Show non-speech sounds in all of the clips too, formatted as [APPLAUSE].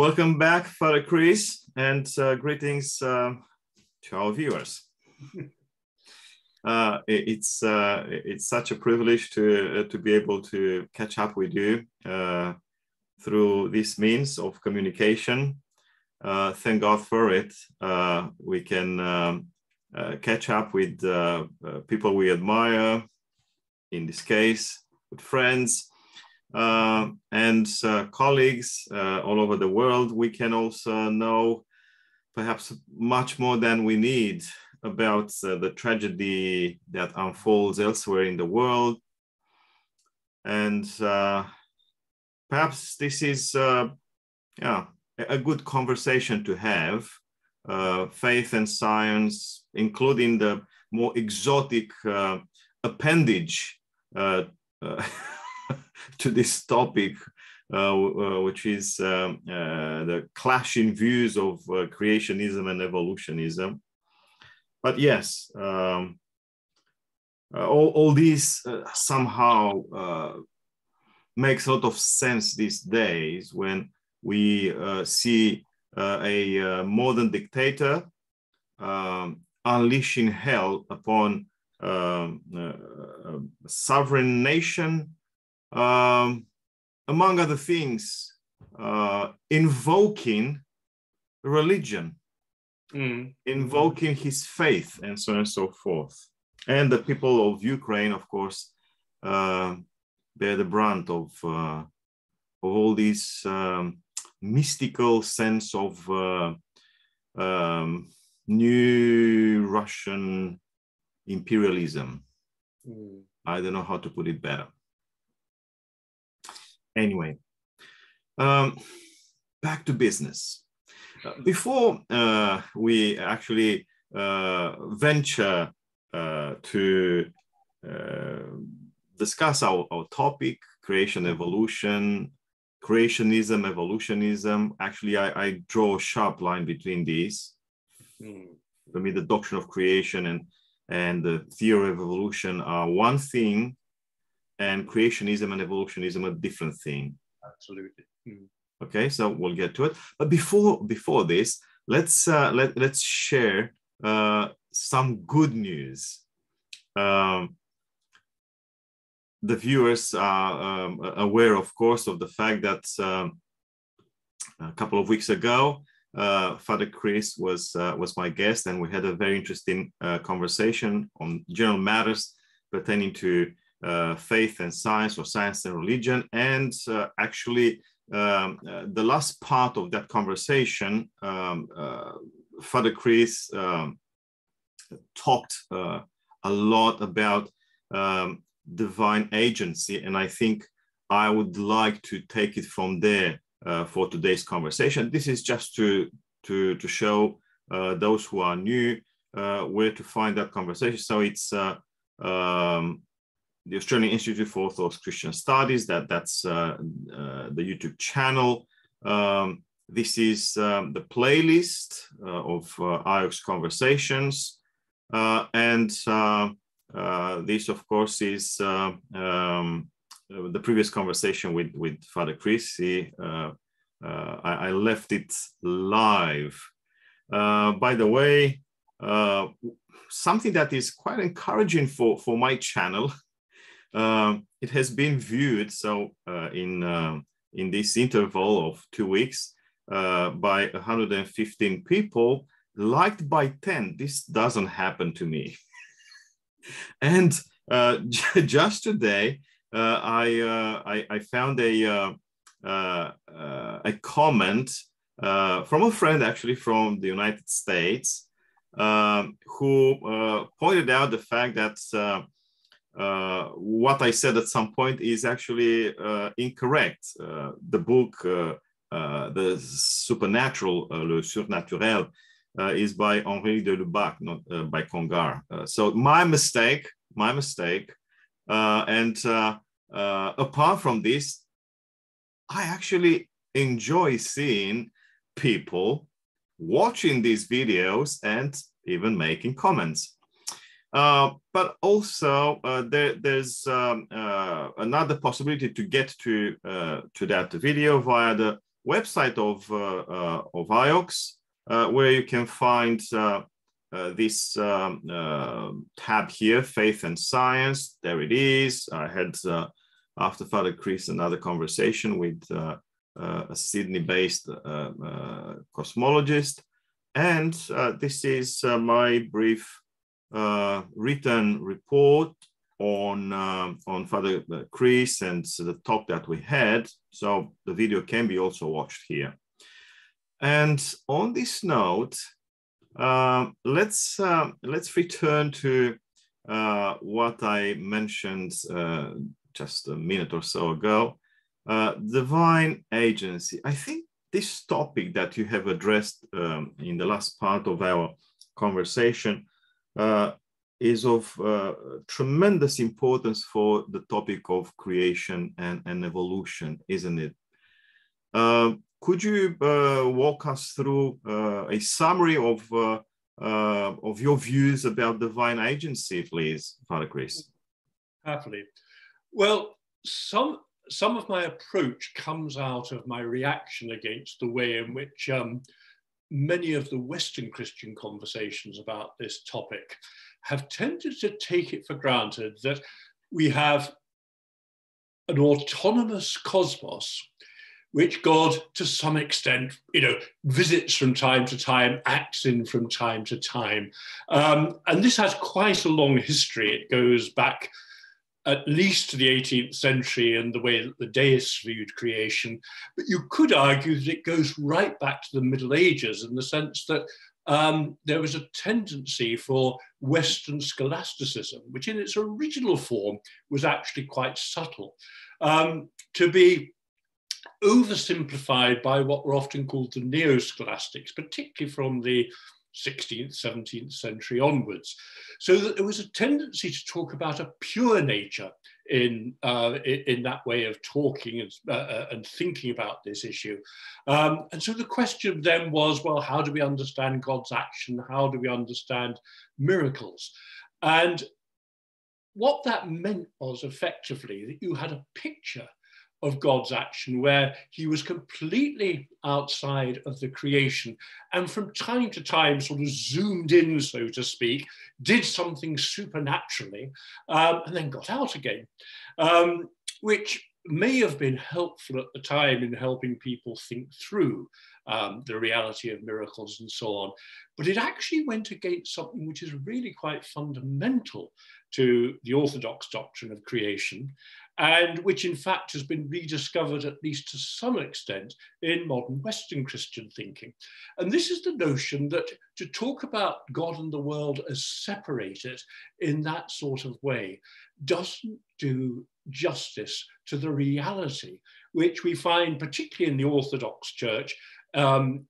Welcome back, Father Chris, and uh, greetings uh, to our viewers. [LAUGHS] uh, it, it's uh, it's such a privilege to uh, to be able to catch up with you uh, through this means of communication. thank God for it. we can um, catch up with people we admire. In this case, with friends uh, and uh, colleagues uh, all over the world, we can also know perhaps much more than we need about uh, the tragedy that unfolds elsewhere in the world. And uh, perhaps this is uh, yeah, a good conversation to have. faith and science, including the more exotic appendage [LAUGHS] to this topic, uh, uh, which is um, uh, the clashing views of creationism and evolutionism. But yes, um, all, all these somehow makes a lot of sense these days when we uh, see uh, a uh, modern dictator um, unleashing hell upon um, a sovereign nation um, among other things, uh, invoking religion, mm. invoking his faith, and so on and so forth. And the people of Ukraine, of course, uh, bear the brunt of, uh, of all this um, mystical sense of uh, um, new Russian imperialism. Mm. I don't know how to put it better. Anyway, um, back to business. Uh, before uh, we actually uh, venture uh, to uh, discuss our, our topic, creation, evolution, creationism, evolutionism, actually, I, I draw a sharp line between these. Mm. For me, the doctrine of creation and, and the theory of evolution are one thing, and creationism and evolutionism a different thing. Absolutely. Mm. Okay, so we'll get to it. But before before this, let's uh, let let's share uh, some good news. Um, the viewers are um, aware, of course, of the fact that um, a couple of weeks ago, uh, Father Chris was uh, was my guest, and we had a very interesting uh, conversation on general matters pertaining to faith and science or science and religion. And uh, actually, um, uh, the last part of that conversation, um, uh, Father Chris um, talked uh, a lot about um, divine agency. And I think I would like to take it from there uh, for today's conversation. This is just to, to, to show those who are new where to find that conversation. So it's um, the Australian Institute for Orthodox Christian Studies. That that's uh, uh, the YouTube channel. Um, this is um, the playlist uh, of uh, IOX conversations, uh, and uh, this, of course, is um, the previous conversation with with Father Chris. He, I, I, left it live. by the way, something that is quite encouraging for for my channel um, it has been viewed so uh, in uh, in this interval of two weeks uh, by 115 people, liked by 10. This doesn't happen to me. [LAUGHS] and uh, [LAUGHS] just today, uh, I, uh, I, I found a a comment from a friend actually from the United States um, who pointed out the fact that uh, what I said at some point is actually uh, incorrect. Uh, the book, uh, uh, The Supernatural, Le Surnaturel, is by Henri de Lubac, not by Congar. so my mistake, my mistake. and apart from this, I actually enjoy seeing people watching these videos and even making comments. Uh, but also uh, there, there's um, uh, another possibility to get to uh, to that video via the website of, uh, of IOCS, where you can find this um, tab here, Faith and Science. There it is. I had, after Father Chris, another conversation with a Sydney-based cosmologist. And this is my brief written report on uh, on Father Chris and the talk that we had. So the video can be also watched here. And on this note, uh, let's uh, let's return to uh, what I mentioned uh, just a minute or so ago. Uh, divine agency. I think this topic that you have addressed um, in the last part of our conversation is of uh, tremendous importance for the topic of creation and, and evolution, isn't it? Uh, could you uh, walk us through uh, a summary of, uh, uh, of your views about divine agency, please, Father Chris? Happily. Well, some, some of my approach comes out of my reaction against the way in which um, many of the Western Christian conversations about this topic have tended to take it for granted that we have an autonomous cosmos which God, to some extent, you know, visits from time to time, acts in from time to time. Um, and this has quite a long history. It goes back at least to the 18th century and the way that the deists viewed creation. But you could argue that it goes right back to the Middle Ages in the sense that um, there was a tendency for Western scholasticism, which in its original form was actually quite subtle, um, to be oversimplified by what were often called the neo-scholastics, particularly from the 16th, 17th century onwards. So that there was a tendency to talk about a pure nature in, uh, in that way of talking and, uh, uh, and thinking about this issue. Um, and so the question then was, well, how do we understand God's action? How do we understand miracles? And what that meant was effectively that you had a picture of God's action, where he was completely outside of the creation and from time to time sort of zoomed in, so to speak, did something supernaturally, um, and then got out again, um, which may have been helpful at the time in helping people think through um, the reality of miracles and so on. But it actually went against something which is really quite fundamental to the Orthodox doctrine of creation, and which in fact has been rediscovered, at least to some extent, in modern Western Christian thinking. And this is the notion that to talk about God and the world as separated in that sort of way doesn't do justice to the reality, which we find particularly in the Orthodox Church, um,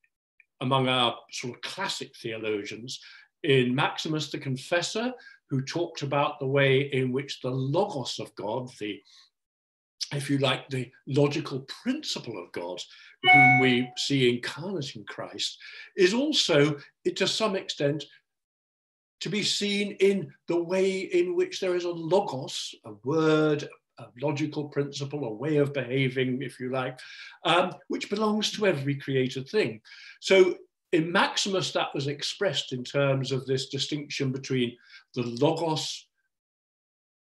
among our sort of classic theologians, in Maximus the Confessor, who talked about the way in which the Logos of God, the if you like, the logical principle of God, whom we see incarnate in Christ, is also, to some extent, to be seen in the way in which there is a logos, a word, a logical principle, a way of behaving, if you like, um, which belongs to every created thing. So in Maximus, that was expressed in terms of this distinction between the Logos,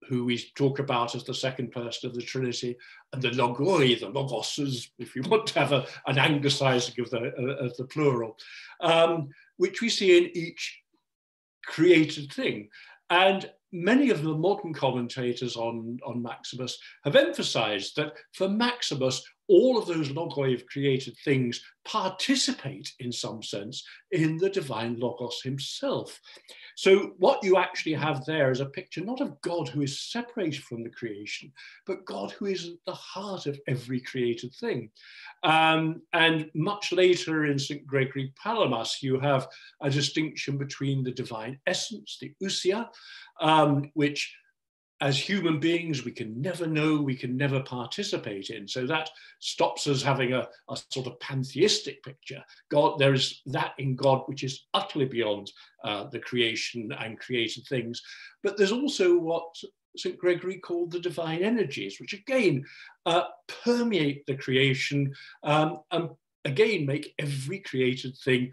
who we talk about as the second person of the Trinity, and the Logoi, the Logos, if you want to have a, an anglicizing of the, uh, of the plural, um, which we see in each created thing. And many of the modern commentators on, on Maximus have emphasized that for Maximus, all of those logoi of created things participate in some sense in the divine logos himself. So what you actually have there is a picture not of God who is separated from the creation, but God who is at the heart of every created thing. Um, and much later in St. Gregory Palamas, you have a distinction between the divine essence, the ousia, um, which as human beings, we can never know, we can never participate in. So that stops us having a, a, sort of pantheistic picture. God, there is that in God which is utterly beyond uh, the creation and created things. But there's also what St. Gregory called the divine energies, which again uh, permeate the creation um, and again make every created thing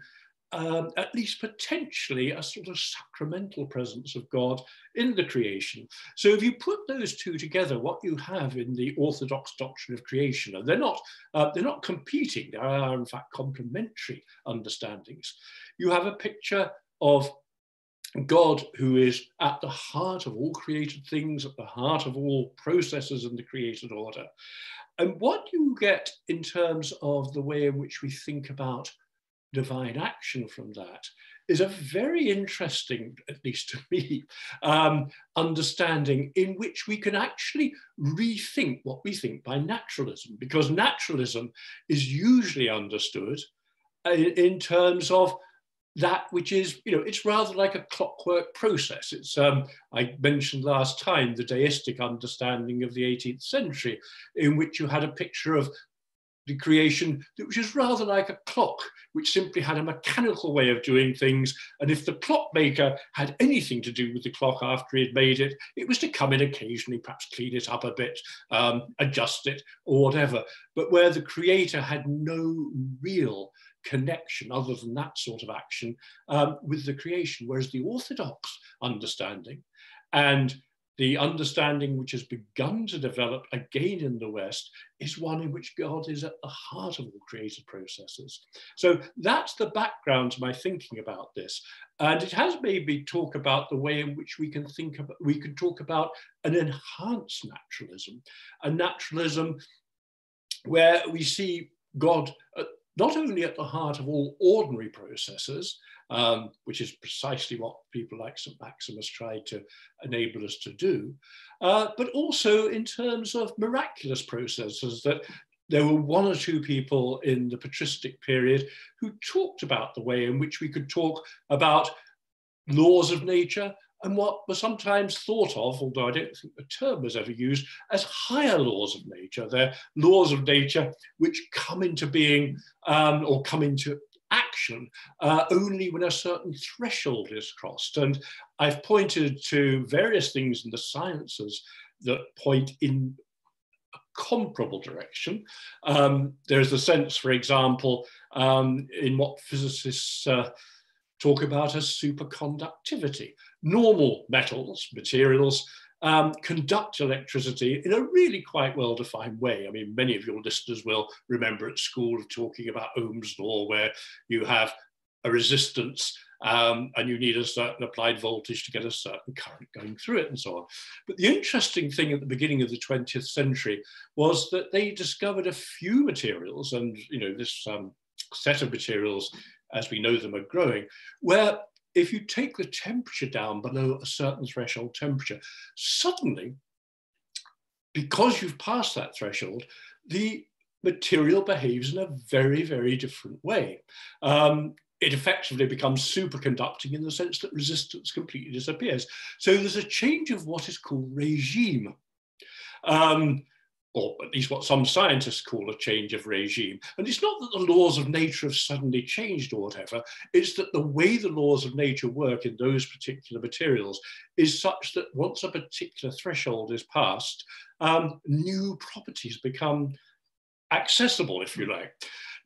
um, at least potentially a sort of sacramental presence of God in the creation. So if you put those two together, what you have in the orthodox doctrine of creation, and they're not, uh, they're not competing, they are in fact complementary understandings. You have a picture of God, who is at the heart of all created things, at the heart of all processes in the created order. And what you get in terms of the way in which we think about divine action from that is a very interesting, at least to me, um, understanding in which we can actually rethink what we think by naturalism, because naturalism is usually understood in, in terms of that which is, you know, it's rather like a clockwork process. It's, um, I mentioned last time, the deistic understanding of the 18th century, in which you had a picture of the creation, which is rather like a clock, which simply had a mechanical way of doing things. And if the clockmaker had anything to do with the clock after he had made it, it was to come in occasionally, perhaps clean it up a bit, um, adjust it, or whatever. But where the creator had no real connection other than that sort of action um, with the creation, whereas the orthodox understanding and the understanding which has begun to develop again in the West is one in which God is at the heart of all creative processes. So that's the background to my thinking about this. And it has made me talk about the way in which we can think about, we can talk about an enhanced naturalism, a naturalism where we see God not only at the heart of all ordinary processes, um, which is precisely what people like St. Maximus tried to enable us to do, uh, but also in terms of miraculous processes that there were one or two people in the patristic period who talked about the way in which we could talk about laws of nature and what were sometimes thought of, although I don't think the term was ever used, as higher laws of nature. They're laws of nature which come into being um, or come into action uh, only when a certain threshold is crossed. And I've pointed to various things in the sciences that point in a comparable direction. Um, there's a sense, for example, um, in what physicists uh, talk about as superconductivity. Normal metals, materials, um, conduct electricity in a really quite well-defined way. I mean, many of your listeners will remember at school talking about Ohm's law, where you have a resistance um, and you need a certain applied voltage to get a certain current going through it and so on. But the interesting thing at the beginning of the 20th century was that they discovered a few materials, and you know this um, set of materials as we know them are growing, where if you take the temperature down below a certain threshold temperature, suddenly, because you've passed that threshold, the material behaves in a very, very different way. Um, it effectively becomes superconducting in the sense that resistance completely disappears. So there's a change of what is called regime. Um, or at least what some scientists call a change of regime. And it's not that the laws of nature have suddenly changed or whatever, it's that the way the laws of nature work in those particular materials is such that once a particular threshold is passed, um, new properties become accessible, if you like.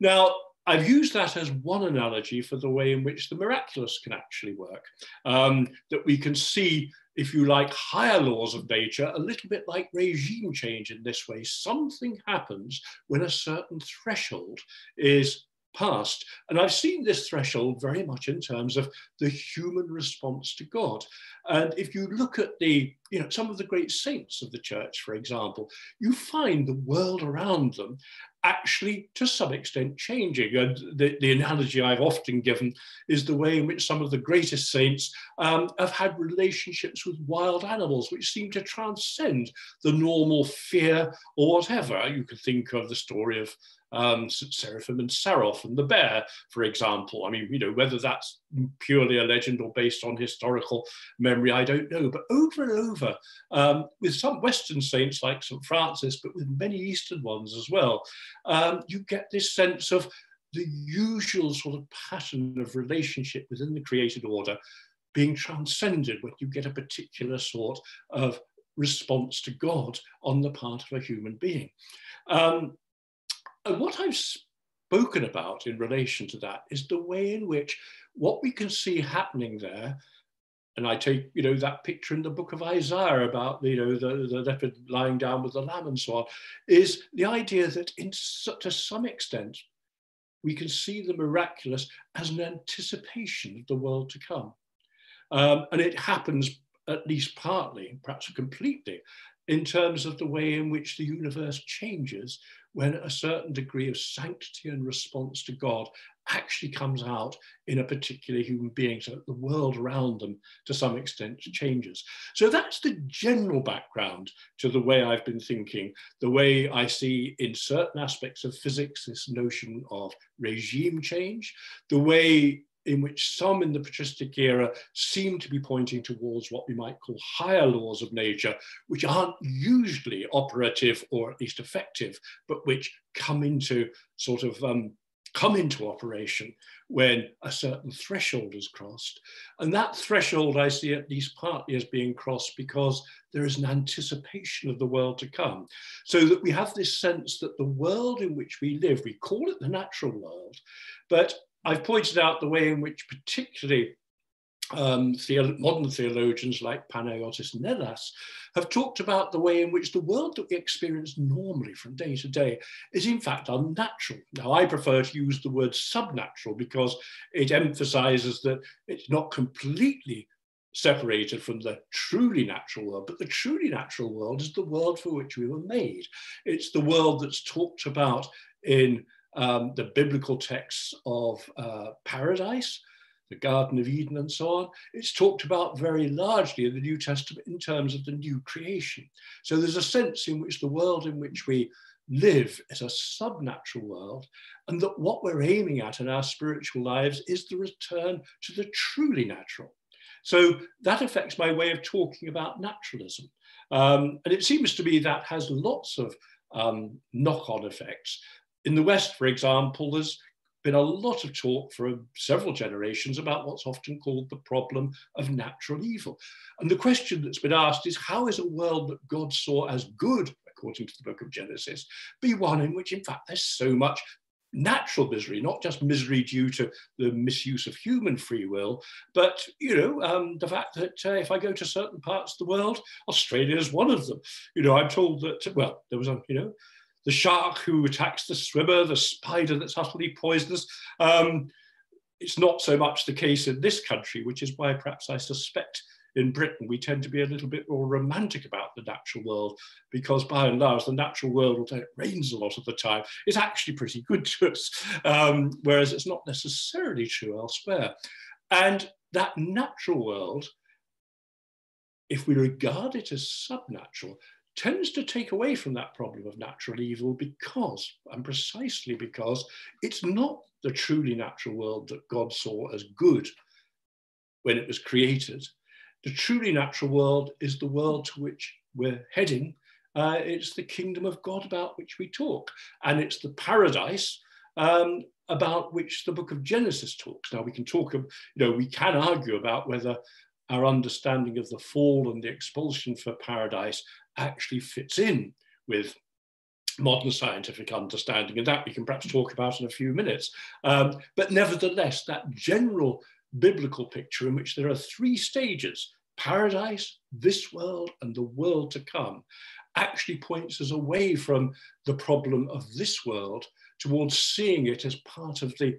Now, I've used that as one analogy for the way in which the miraculous can actually work, um, that we can see if you like, higher laws of nature, a little bit like regime change in this way. Something happens when a certain threshold is passed. And I've seen this threshold very much in terms of the human response to God. And if you look at the, you know, some of the great saints of the church, for example, you find the world around them actually to some extent changing. And the, the analogy I've often given is the way in which some of the greatest saints um, have had relationships with wild animals, which seem to transcend the normal fear or whatever. You could think of the story of um, Seraphim and Sarov and the bear, for example. I mean, you know, whether that's purely a legend or based on historical memory, I don't know. But over and over, um, with some Western saints like St. Francis, but with many Eastern ones as well, um, you get this sense of the usual sort of pattern of relationship within the created order being transcended when you get a particular sort of response to God on the part of a human being. Um, and what I've spoken about in relation to that is the way in which what we can see happening there and I take, you know, that picture in the book of Isaiah about, you know, the, the leopard lying down with the lamb and so on, is the idea that in such to some extent, we can see the miraculous as an anticipation of the world to come. Um, and it happens at least partly, perhaps completely, in terms of the way in which the universe changes when a certain degree of sanctity and response to God actually comes out in a particular human being, so the world around them to some extent changes. So that's the general background to the way I've been thinking, the way I see in certain aspects of physics this notion of regime change, the way in which some in the patristic era seem to be pointing towards what we might call higher laws of nature, which aren't usually operative or at least effective, but which come into sort of um, come into operation when a certain threshold is crossed. And that threshold I see at least partly as being crossed because there is an anticipation of the world to come. So that we have this sense that the world in which we live, we call it the natural world, but I've pointed out the way in which particularly um, theolo modern theologians like Panayotis Nellas have talked about the way in which the world that we experience normally from day to day is in fact unnatural. Now, I prefer to use the word subnatural because it emphasizes that it's not completely separated from the truly natural world, but the truly natural world is the world for which we were made. It's the world that's talked about in um, the biblical texts of uh, paradise, the Garden of Eden, and so on. It's talked about very largely in the New Testament in terms of the new creation. So there's a sense in which the world in which we live is a subnatural world, and that what we're aiming at in our spiritual lives is the return to the truly natural. So that affects my way of talking about naturalism. Um, and it seems to me that has lots of um, knock on effects. In the West, for example, there's been a lot of talk for several generations about what's often called the problem of natural evil. And the question that's been asked is how is a world that God saw as good, according to the book of Genesis, be one in which, in fact, there's so much natural misery, not just misery due to the misuse of human free will, but you know um, the fact that uh, if I go to certain parts of the world, Australia is one of them. You know, I'm told that well, there was a you know the shark who attacks the swimmer, the spider that's utterly poisonous. Um, it's not so much the case in this country, which is why perhaps I suspect in Britain we tend to be a little bit more romantic about the natural world because by and large the natural world, although it rains a lot of the time, is actually pretty good to us, um, whereas it's not necessarily true elsewhere. And that natural world, if we regard it as subnatural, tends to take away from that problem of natural evil because, and precisely because, it's not the truly natural world that God saw as good when it was created. The truly natural world is the world to which we're heading. Uh, it's the kingdom of God about which we talk, and it's the paradise um, about which the book of Genesis talks. Now we can talk, you know, we can argue about whether our understanding of the fall and the expulsion for paradise actually fits in with modern scientific understanding, and that we can perhaps talk about in a few minutes. Um, but nevertheless, that general biblical picture in which there are three stages paradise, this world, and the world to come actually points us away from the problem of this world towards seeing it as part of the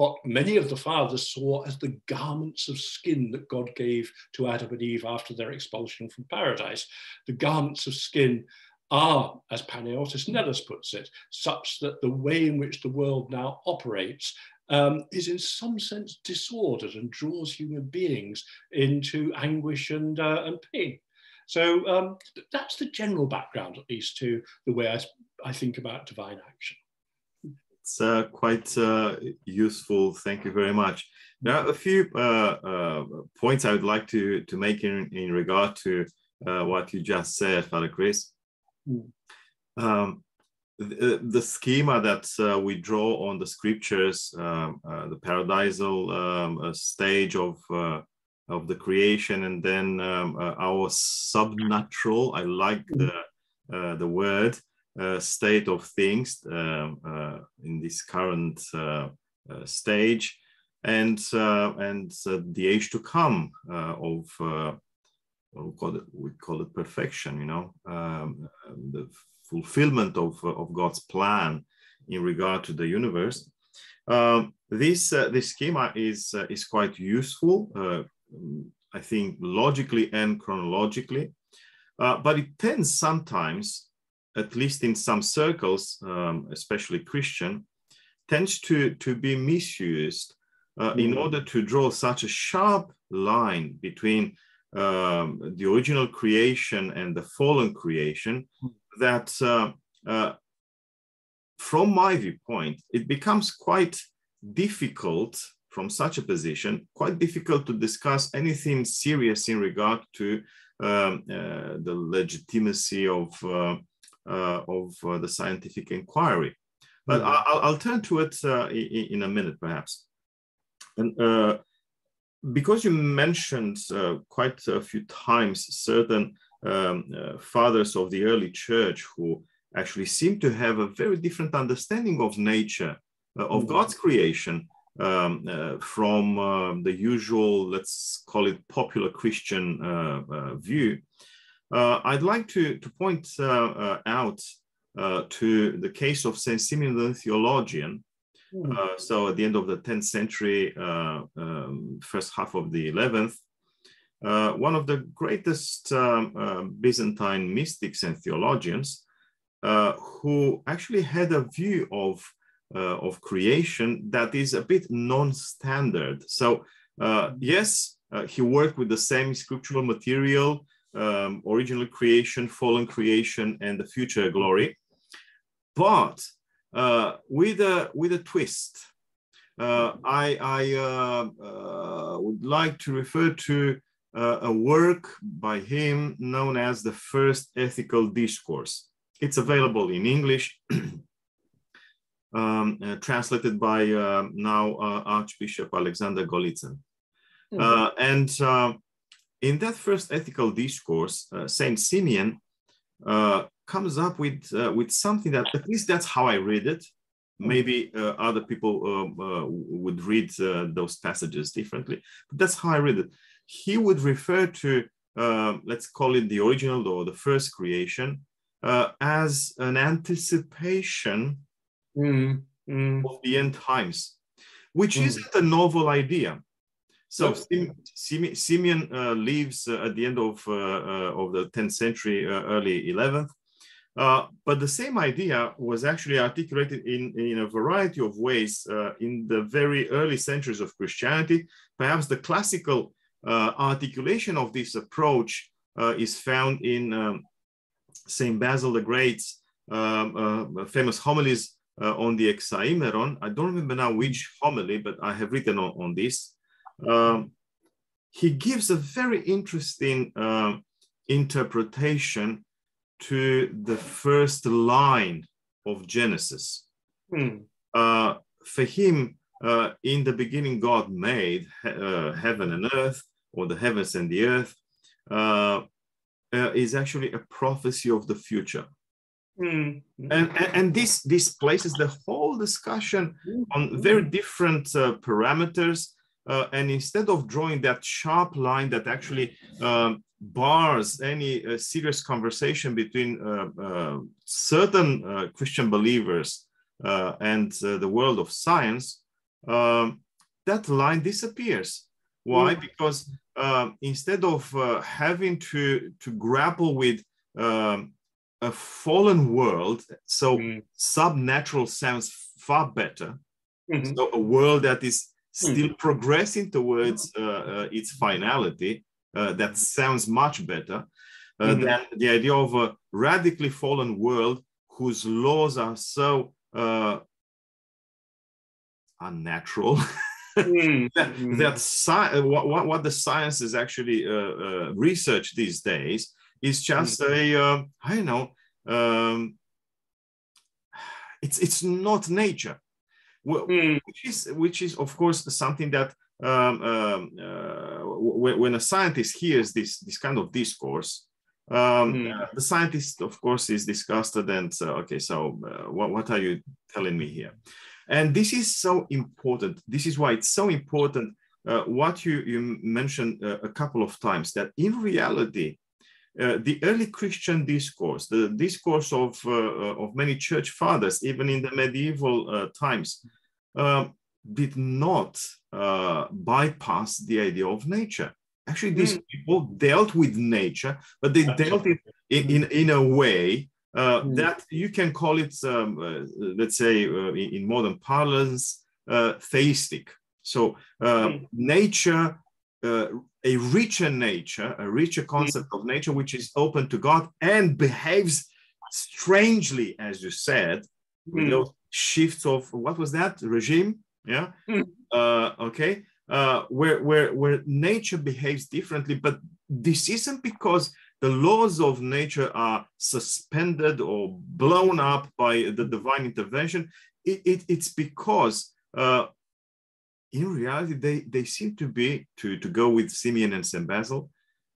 what many of the fathers saw as the garments of skin that God gave to Adam and Eve after their expulsion from paradise. The garments of skin are, as Panayotis Nellas puts it, such that the way in which the world now operates um, is in some sense disordered and draws human beings into anguish and, uh, and pain. So um, that's the general background, at least, to the way I, I think about divine action it's uh, quite uh, useful. Thank you very much. There are a few uh, uh points I would like to, to make in, in regard to uh, what you just said, Father Chris. Mm. Um, the, the, schema that uh, we draw on the scriptures, um, the paradisal um, stage of of the creation and then um, uh, our subnatural i like the uh, the word uh, state of things um, uh, in this current uh, uh, stage and and the age to come of we call it we call it perfection you know um, the fulfillment of, of god's plan in regard to the universe. Um, this uh, this schema is uh, is quite useful, uh, I think, logically and chronologically, uh, but it tends sometimes, at least in some circles, um, especially Christian, tends to to be misused uh, in mm. order to draw such a sharp line between um, the original creation and the fallen creation mm. that uh, from my viewpoint, it becomes quite difficult from such a position, quite difficult to discuss anything serious in regard to um, uh, the legitimacy of, uh, uh, of uh, the scientific inquiry. But mm-hmm. I'll, I'll, turn to it uh, in, a minute, perhaps. And uh, because you mentioned quite a few times certain um, fathers of the early church who actually seem to have a very different understanding of nature, uh, of mm-hmm. God's creation um, uh, from uh, the usual, let's call it popular Christian uh, uh, view. Uh, I'd like to, to point out to the case of St. Simeon the theologian. Mm. so at the end of the 10th century, um, first half of the 11th, one of the greatest um, Byzantine mystics and theologians, uh, who actually had a view of, uh, of creation that is a bit non-standard. So uh, yes, uh, he worked with the same scriptural material, um, original creation, fallen creation, and the future glory, but uh, with, a, with a twist. Uh, I, I would like to refer to a work by him known as the First Ethical Discourse. It's available in English, [CLEARS THROAT] um, uh, translated by uh, now uh, Archbishop Alexander Golitzin. Mm -hmm. and uh, in that first ethical discourse, uh, Saint Simeon comes up with with something that at least that's how I read it. Maybe other people would read those passages differently, but that's how I read it. He would refer to let's call it the original or the first creation uh, as an anticipation mm, mm. of the end times, which mm. isn't a novel idea. So Simeon, Simeon uh, lives uh, at the end of, uh, uh, of the 10th century, uh, early 11th. but the same idea was actually articulated in, in a variety of ways in the very early centuries of Christianity. Perhaps the classical articulation of this approach is found in um, St. Basil the Great's um, uh, famous homilies uh, on the Hexaemeron. I don't remember now which homily, but I have written on, on this. Um, he gives a very interesting uh, interpretation to the first line of Genesis. Hmm. Uh, for him, uh, in the beginning, God made uh, heaven and earth, or the heavens and the earth. Uh, uh, is actually a prophecy of the future. Mm. And, and, and, this, this places the whole discussion on very different uh, parameters. Uh, and instead of drawing that sharp line that actually um, bars any uh, serious conversation between uh, uh, certain Christian believers and the world of science, um, that line disappears. Why? Mm. Because uh, instead of uh, having to to grapple with um, a fallen world, so mm. subnatural sounds far better. Mm-hmm. So a world that is still mm. progressing towards uh, uh its finality, uh, that sounds much better mm-hmm. than the idea of a radically fallen world whose laws are so unnatural. [LAUGHS] mm, that, mm. that sci- what, what the science is actually uh, uh, research these days is just mm. a uh, I don't know um, it's it's not nature mm. which is which is of course something that um, um, uh, when, a scientist hears this this kind of discourse, um, Mm. uh, the scientist, of course, is disgusted and so, okay, so uh, what, what are you telling me here? And this is so important. This is why it's so important uh, what you, you mentioned uh, a couple of times that in reality, uh, the early Christian discourse, the discourse of, uh, uh, of many church fathers, even in the medieval uh, times, um, did not uh, bypass the idea of nature. Actually, these Mm. people dealt with nature, but they dealt it in, in, in a way uh, Mm. that you can call it, um, uh, let's say, uh, in, in modern parlance, uh, theistic. So, uh, Mm. nature, uh, a richer nature, a richer concept of nature, which is open to God and behaves strangely, as you said, with Mm. those shifts of what was that regime? Yeah. Mm. Uh, okay. Uh, where where where nature behaves differently, but this isn't because the laws of nature are suspended or blown up by the divine intervention. It, it, it's because uh, in reality they, they seem to be, to, to go with Simeon and St. Basil,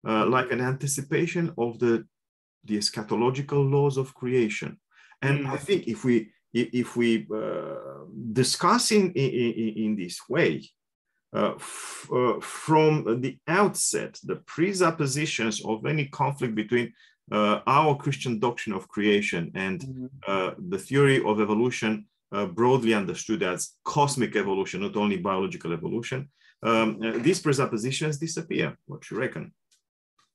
uh, like an anticipation of the, the eschatological laws of creation. And. I think if we if we uh, discuss in, in, in this way, uh, uh, from the outset, the presuppositions of any conflict between uh, our Christian doctrine of creation and uh, the theory of evolution, uh, broadly understood as cosmic evolution, not only biological evolution, um, uh, these presuppositions disappear. What do you reckon?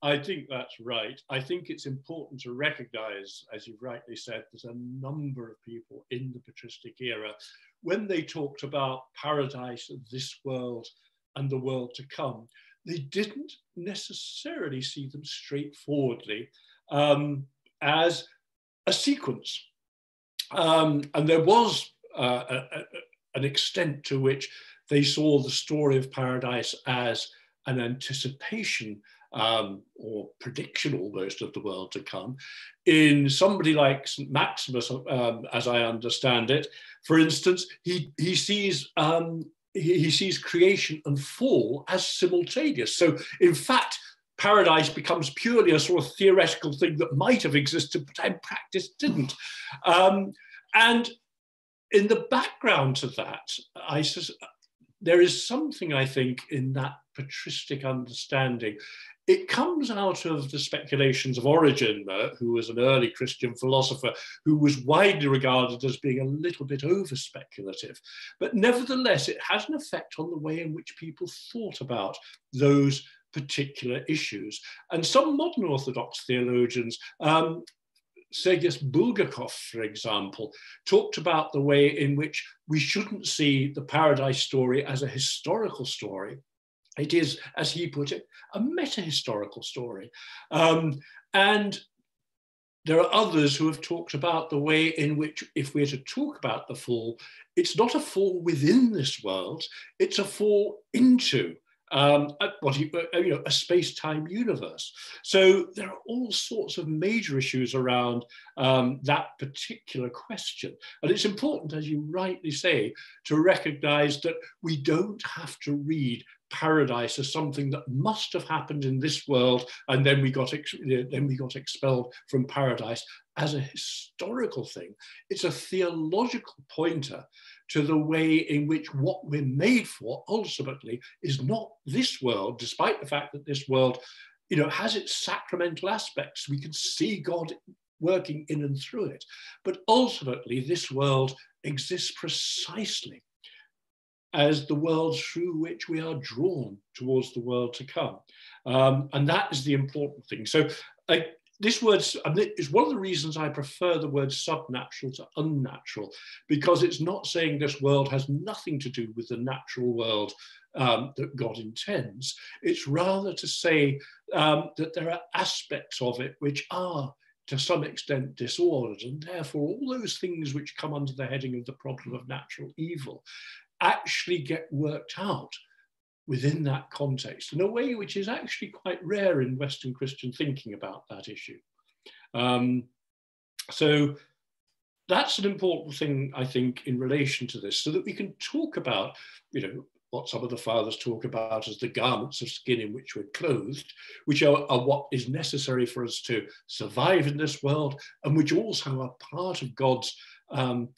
I think that's right. I think it's important to recognize, as you've rightly said, there's a number of people in the patristic era when they talked about paradise of this world and the world to come, they didn't necessarily see them straightforwardly um, as a sequence. Um, and there was uh, a, a, an extent to which they saw the story of paradise as an anticipation um, or prediction almost of the world to come. In somebody like St. Maximus, um, as I understand it, for instance, he, he sees um, he sees creation and fall as simultaneous. So, in fact, paradise becomes purely a sort of theoretical thing that might have existed, but in practice didn't. Um, and in the background to that, I there is something I think in that patristic understanding. It comes out of the speculations of Origen, uh, who was an early Christian philosopher who was widely regarded as being a little bit over speculative. But nevertheless, it has an effect on the way in which people thought about those particular issues. And some modern Orthodox theologians, um, Sergius Bulgakov, for example, talked about the way in which we shouldn't see the paradise story as a historical story. It is, as he put it, a meta historical story. Um, and there are others who have talked about the way in which, if we're to talk about the fall, it's not a fall within this world, it's a fall into um, what you, you know, a space-time universe. So there are all sorts of major issues around um, that particular question. And it's important, as you rightly say, to recognize that we don't have to read paradise as something that must have happened in this world, and then we got then we got expelled from paradise as a historical thing. It's a theological pointer to the way in which what we're made for ultimately is not this world, despite the fact that this world, you know, has its sacramental aspects. We can see God working in and through it, but ultimately this world exists precisely as the world through which we are drawn towards the world to come. Um, and that is the important thing. So this word is one of the reasons I prefer the word subnatural to unnatural, because it's not saying this world has nothing to do with the natural world um, that God intends. It's rather to say um, that there are aspects of it which are to some extent disordered, and therefore all those things which come under the heading of the problem of natural evil actually get worked out within that context in a way which is actually quite rare in Western Christian thinking about that issue. Um, so that's an important thing, I think, in relation to this, so that we can talk about, you know, what some of the fathers talk about as the garments of skin in which we're clothed, which are, are, what is necessary for us to survive in this world, and which also are part of God's um,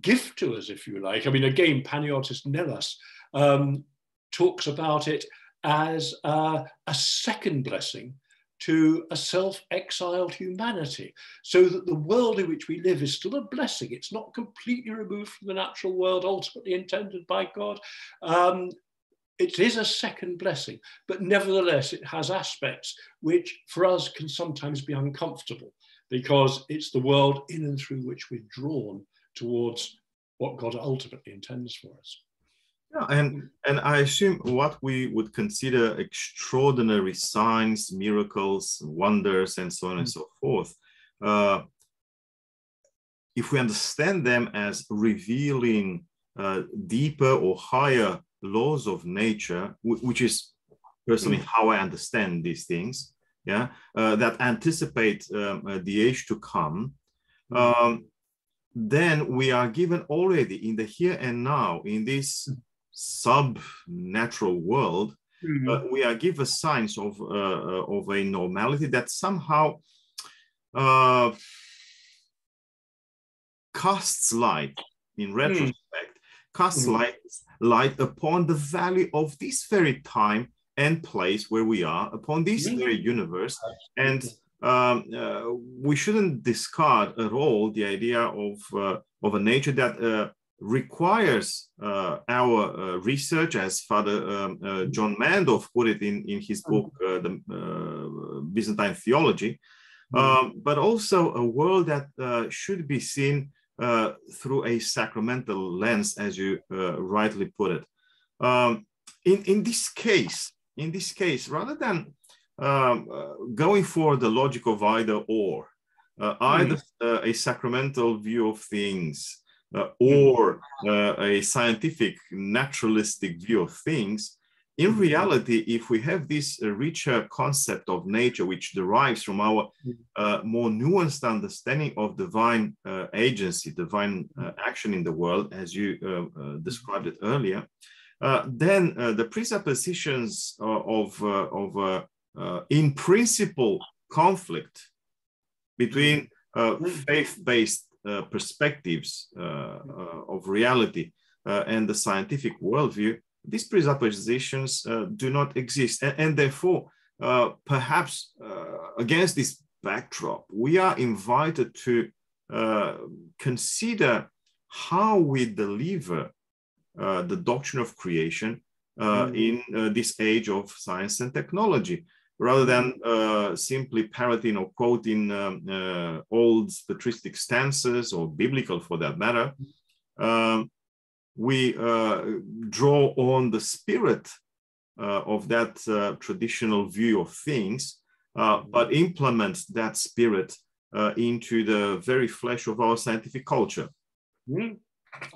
gift to us, if you like. I mean, again, Panagiotis Nellas um, talks about it as uh, a second blessing to a self-exiled humanity so that the world in which we live is still a blessing. It's not completely removed from the natural world ultimately intended by god. Um, it is a second blessing but nevertheless it has aspects which for us can sometimes be uncomfortable because it's the world in and through which we're drawn towards what god ultimately intends for us yeah, and and I assume what we would consider extraordinary signs, miracles, wonders, and so on and mm. so forth. Uh, if we understand them as revealing uh, deeper or higher laws of nature, which is personally mm. how I understand these things, yeah, uh, that anticipate um, uh, the age to come, mm. um, then we are given already in the here and now, in this sub-natural world, mm-hmm. uh, we are given signs of, uh, uh, of a normality that somehow uh, casts light, in mm. retrospect, mm. casts mm. light, light upon the value of this very time and place where we are, upon this very universe. And um, uh, we shouldn't discard at all the idea of, uh, of a nature that uh, requires uh, our uh, research, as Father um, uh, John Meyendorff put it in, in his book, uh, The uh, Byzantine Theology, mm-hmm. um, but also a world that uh, should be seen through a sacramental lens, as you rightly put it. Um, in, in this case, in this case, rather than um, going for the logic of either or, either mm. a sacramental view of things or uh, a scientific naturalistic view of things, in mm-hmm. reality, if we have this uh, richer concept of nature, which derives from our mm-hmm. uh, more nuanced understanding of divine uh, agency, divine uh, mm-hmm. action in the world, as you described it earlier, then the presuppositions of, of in principle, conflict between faith-based uh, perspectives uh, uh, of reality and the scientific worldview, these presuppositions do not exist. And, and therefore, perhaps against this backdrop, we are invited to consider how we deliver the doctrine of creation uh, mm. in uh, this age of science and technology rather than uh, simply parroting or quoting um, uh, old patristic stances or biblical for that matter, um, we uh, draw on the spirit uh, of that uh, traditional view of things, uh, but implement that spirit into the very flesh of our scientific culture. Mm,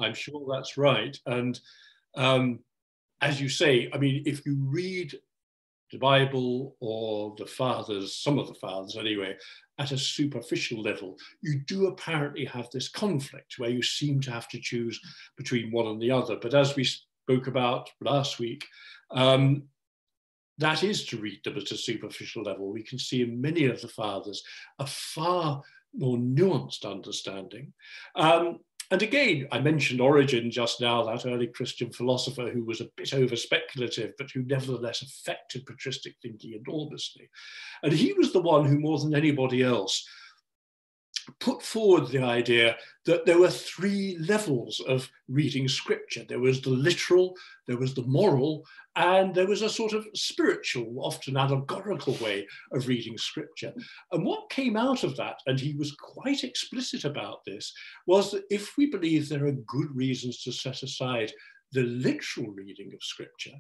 I'm sure that's right. And um, as you say, I mean, if you read the Bible or the fathers, some of the fathers anyway, at a superficial level, you do apparently have this conflict where you seem to have to choose between one and the other. But as we spoke about last week, um, that is to read them at a superficial level. We can see in many of the fathers a far more nuanced understanding. Um, and again, I mentioned Origen just now, that early Christian philosopher who was a bit over speculative, but who nevertheless affected patristic thinking enormously. And he was the one who, more than anybody else, put forward the idea that there were three levels of reading scripture there was the literal, there was the moral, and there was a sort of spiritual, often allegorical way of reading scripture. And what came out of that, and he was quite explicit about this, was that if we believe there are good reasons to set aside the literal reading of scripture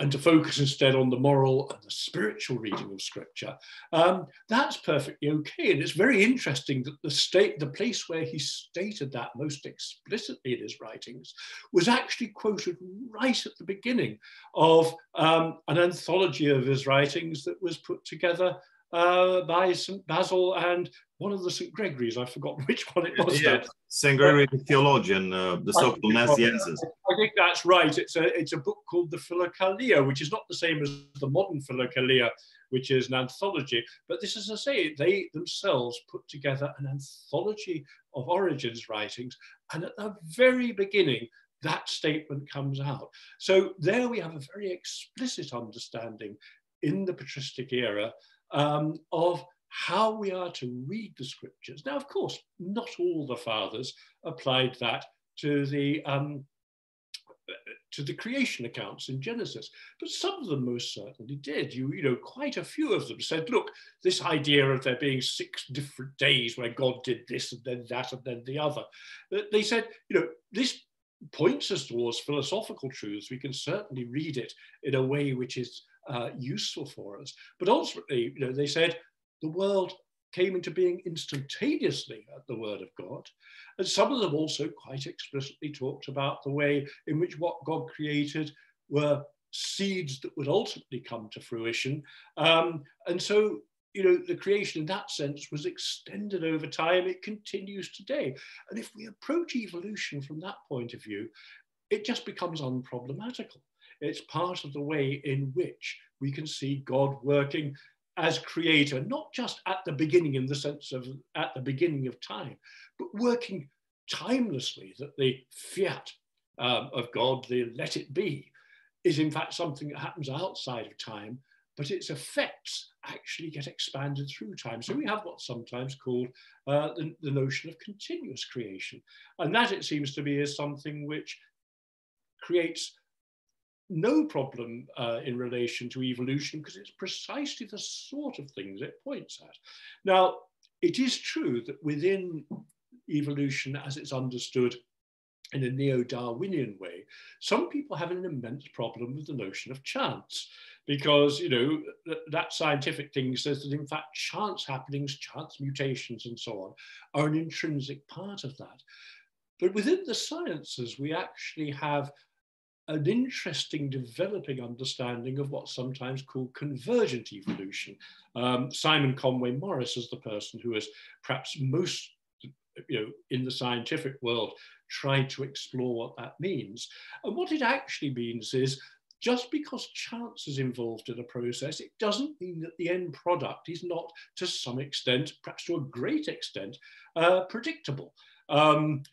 and to focus instead on the moral and the spiritual reading of scripture, um, that's perfectly okay. And it's very interesting that the state, the place where he stated that most explicitly in his writings was actually quoted right at the beginning of um, an anthology of his writings that was put together uh, by St. Basil and one of the St. Gregory's. I forgot [LAUGHS] which one it was. Yeah, St. Gregory, the theologian, uh, the so-called Nazianzus. I think that's right. It's a, it's a book called the Philokalia, which is not the same as the modern Philokalia, which is an anthology. But this is to say, they themselves put together an anthology of Origen's writings. And at the very beginning, that statement comes out. So there we have a very explicit understanding in the patristic era um, of how we are to read the scriptures. Now, of course, not all the fathers applied that to the um, to the creation accounts in Genesis, but some of them most certainly did. You, you know, quite a few of them said, look, this idea of there being six different days where God did this and then that and then the other, they said, you know, this points us towards philosophical truths. We can certainly read it in a way which is uh, useful for us. But ultimately, you know, they said the world came into being instantaneously at the word of God. And some of them also quite explicitly talked about the way in which what God created were seeds that would ultimately come to fruition. Um, and so, you know, the creation in that sense was extended over time. It continues today. And if we approach evolution from that point of view, it just becomes unproblematical. It's part of the way in which we can see God working as creator, not just at the beginning in the sense of at the beginning of time, but working timelessly, that the fiat um, of God, the let it be, is in fact something that happens outside of time, but its effects actually get expanded through time. So we have what's sometimes called uh, the, the notion of continuous creation. And that, it seems to me, is something which creates no problem uh, in relation to evolution because it's precisely the sort of things it points at. Now, it is true that within evolution as it's understood in a neo-Darwinian way, some people have an immense problem with the notion of chance because, you know, that scientific thing says that in fact chance happenings, chance mutations and so on are an intrinsic part of that. But within the sciences, we actually have an interesting developing understanding of what's sometimes called convergent evolution. Um, Simon Conway Morris is the person who has perhaps most, you know, in the scientific world tried to explore what that means. And what it actually means is just because chance is involved in a process, it doesn't mean that the end product is not to some extent, perhaps to a great extent, uh, predictable. Um,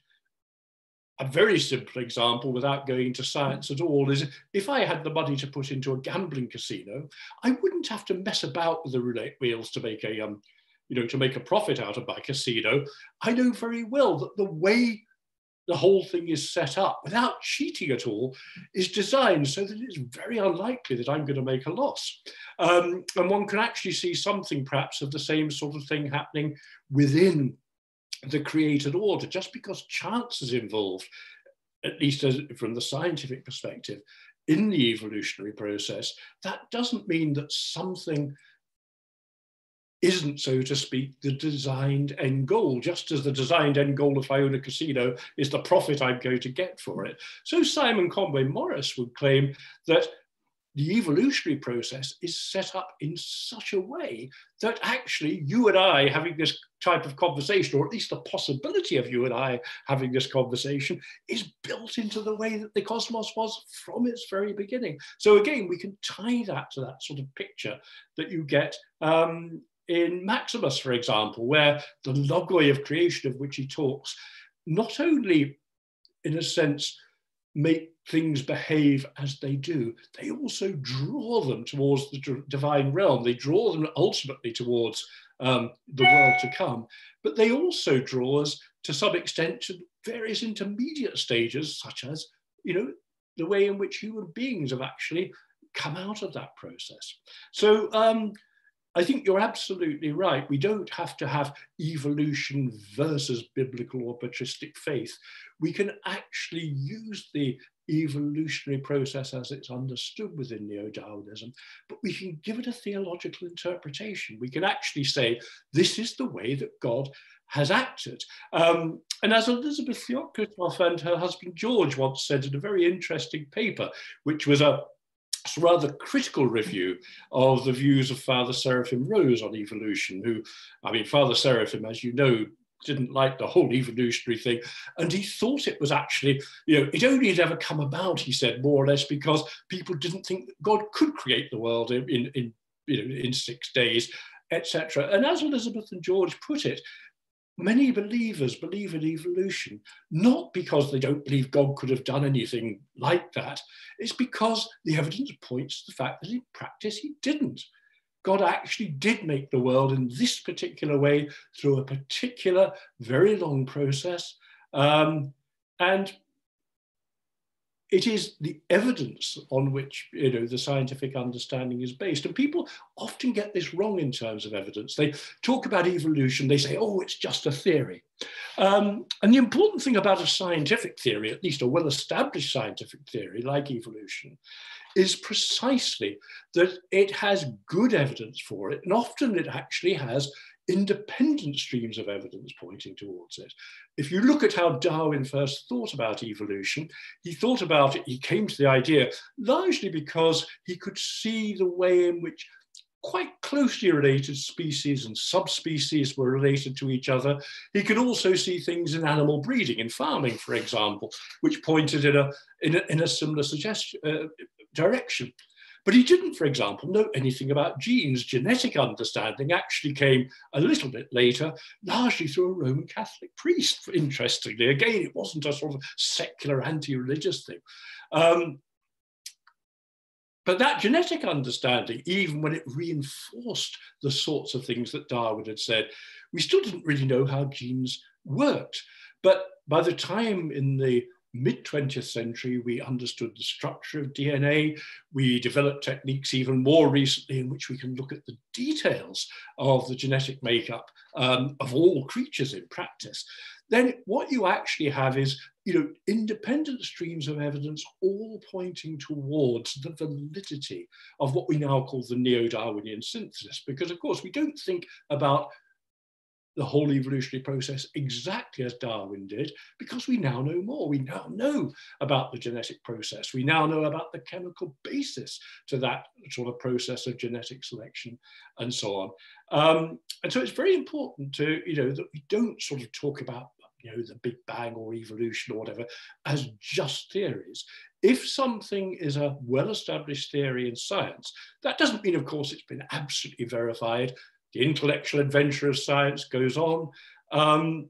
a very simple example without going into science at all is if I had the money to put into a gambling casino, I wouldn't have to mess about with the roulette wheels to make a, um, you know, to make a profit out of my casino. I know very well that the way the whole thing is set up without cheating at all is designed so that it's very unlikely that I'm going to make a loss. Um, and one can actually see something perhaps of the same sort of thing happening within the created order, just because chance is involved, at least as, from the scientific perspective, in the evolutionary process, that doesn't mean that something isn't, so to speak, the designed end goal, just as the designed end goal if I own a casino is the profit I'm going to get for it. So Simon Conway Morris would claim that the evolutionary process is set up in such a way that actually you and I having this type of conversation, or at least the possibility of you and I having this conversation, is built into the way that the cosmos was from its very beginning. So again, we can tie that to that sort of picture that you get um, in Maximus, for example, where the logoi of creation of which he talks, not only in a sense make things behave as they do, they also draw them towards the divine realm. They draw them ultimately towards um, the world to come, but they also draw us to some extent to various intermediate stages, such as, you know, the way in which human beings have actually come out of that process. So um, I think you're absolutely right. We don't have to have evolution versus biblical or patristic faith. We can actually use the evolutionary process as it's understood within neo-Darwinism, but we can give it a theological interpretation. We can actually say, this is the way that God has acted. Um, and as Elizabeth Theokritoff and her husband George once said in a very interesting paper, which was a rather critical review of the views of Father Seraphim Rose on evolution, who, I mean, Father Seraphim, as you know, didn't like the whole evolutionary thing. And he thought it was actually, you know, it only had ever come about, he said, more or less, because people didn't think that God could create the world in, in, in you know, in six days, etc. And as Elizabeth and George put it, many believers believe in evolution, not because they don't believe God could have done anything like that. It's because the evidence points to the fact that in practice he didn't. God actually did make the world in this particular way through a particular, very long process. Um, and it is the evidence on which you know the scientific understanding is based. And people often get this wrong in terms of evidence. They talk about evolution they say oh it's just a theory. Um, and the important thing about a scientific theory at least a well-established scientific theory like evolution is precisely that it has good evidence for it and often it actually has independent streams of evidence pointing towards it. If you look at how Darwin first thought about evolution, he thought about it, he came to the idea largely because he could see the way in which quite closely related species and subspecies were related to each other. He could also see things in animal breeding, in farming, for example, which pointed in a, in a, in a similar suggestion, uh, direction. But he didn't, for example, know anything about genes. Genetic understanding actually came a little bit later, largely through a Roman Catholic priest, interestingly. Again, it wasn't a sort of secular anti-religious thing. Um, but that genetic understanding, even when it reinforced the sorts of things that Darwin had said, we still didn't really know how genes worked. But by the time in the mid 20th century, we understood the structure of DNA. We developed techniques even more recently in which we can look at the details of the genetic makeup um, of all creatures in practice. Then what you actually have is you know, independent streams of evidence all pointing towards the validity of what we now call the neo-Darwinian synthesis. Because of course, we don't think about the whole evolutionary process exactly as Darwin did, because we now know more. We now know about the genetic process. We now know about the chemical basis to that sort of process of genetic selection and so on. Um, and so it's very important to, you know, that we don't sort of talk about you know, the Big Bang or evolution or whatever as just theories. If something is a well-established theory in science, that doesn't mean, of course, it's been absolutely verified the intellectual adventure of science goes on. Um,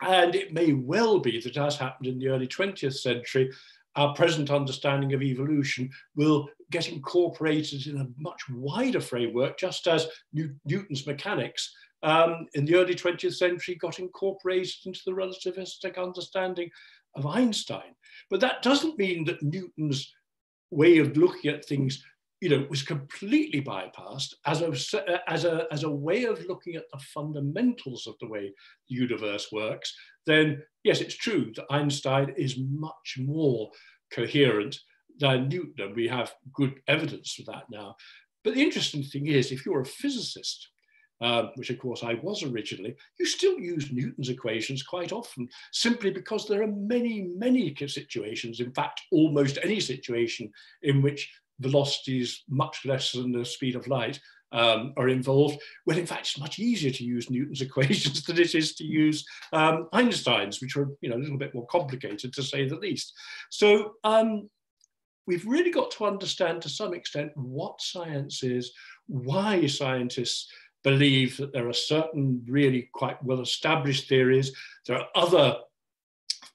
and it may well be that as happened in the early 20th century, our present understanding of evolution will get incorporated in a much wider framework, just as Newton's mechanics um, in the early 20th century got incorporated into the relativistic understanding of Einstein. But that doesn't mean that Newton's way of looking at things you know, was completely bypassed as a, as, a, as a way of looking at the fundamentals of the way the universe works, then yes, it's true that Einstein is much more coherent than Newton. We have good evidence for that now. But the interesting thing is, if you're a physicist, um, which of course I was originally, you still use Newton's equations quite often, simply because there are many, many situations, in fact, almost any situation in which velocities much less than the speed of light um, are involved, when in fact it's much easier to use Newton's [LAUGHS] equations than it is to use um, Einstein's, which are you know, a little bit more complicated to say the least. So um, we've really got to understand to some extent what science is, why scientists believe that there are certain really quite well established theories. There are other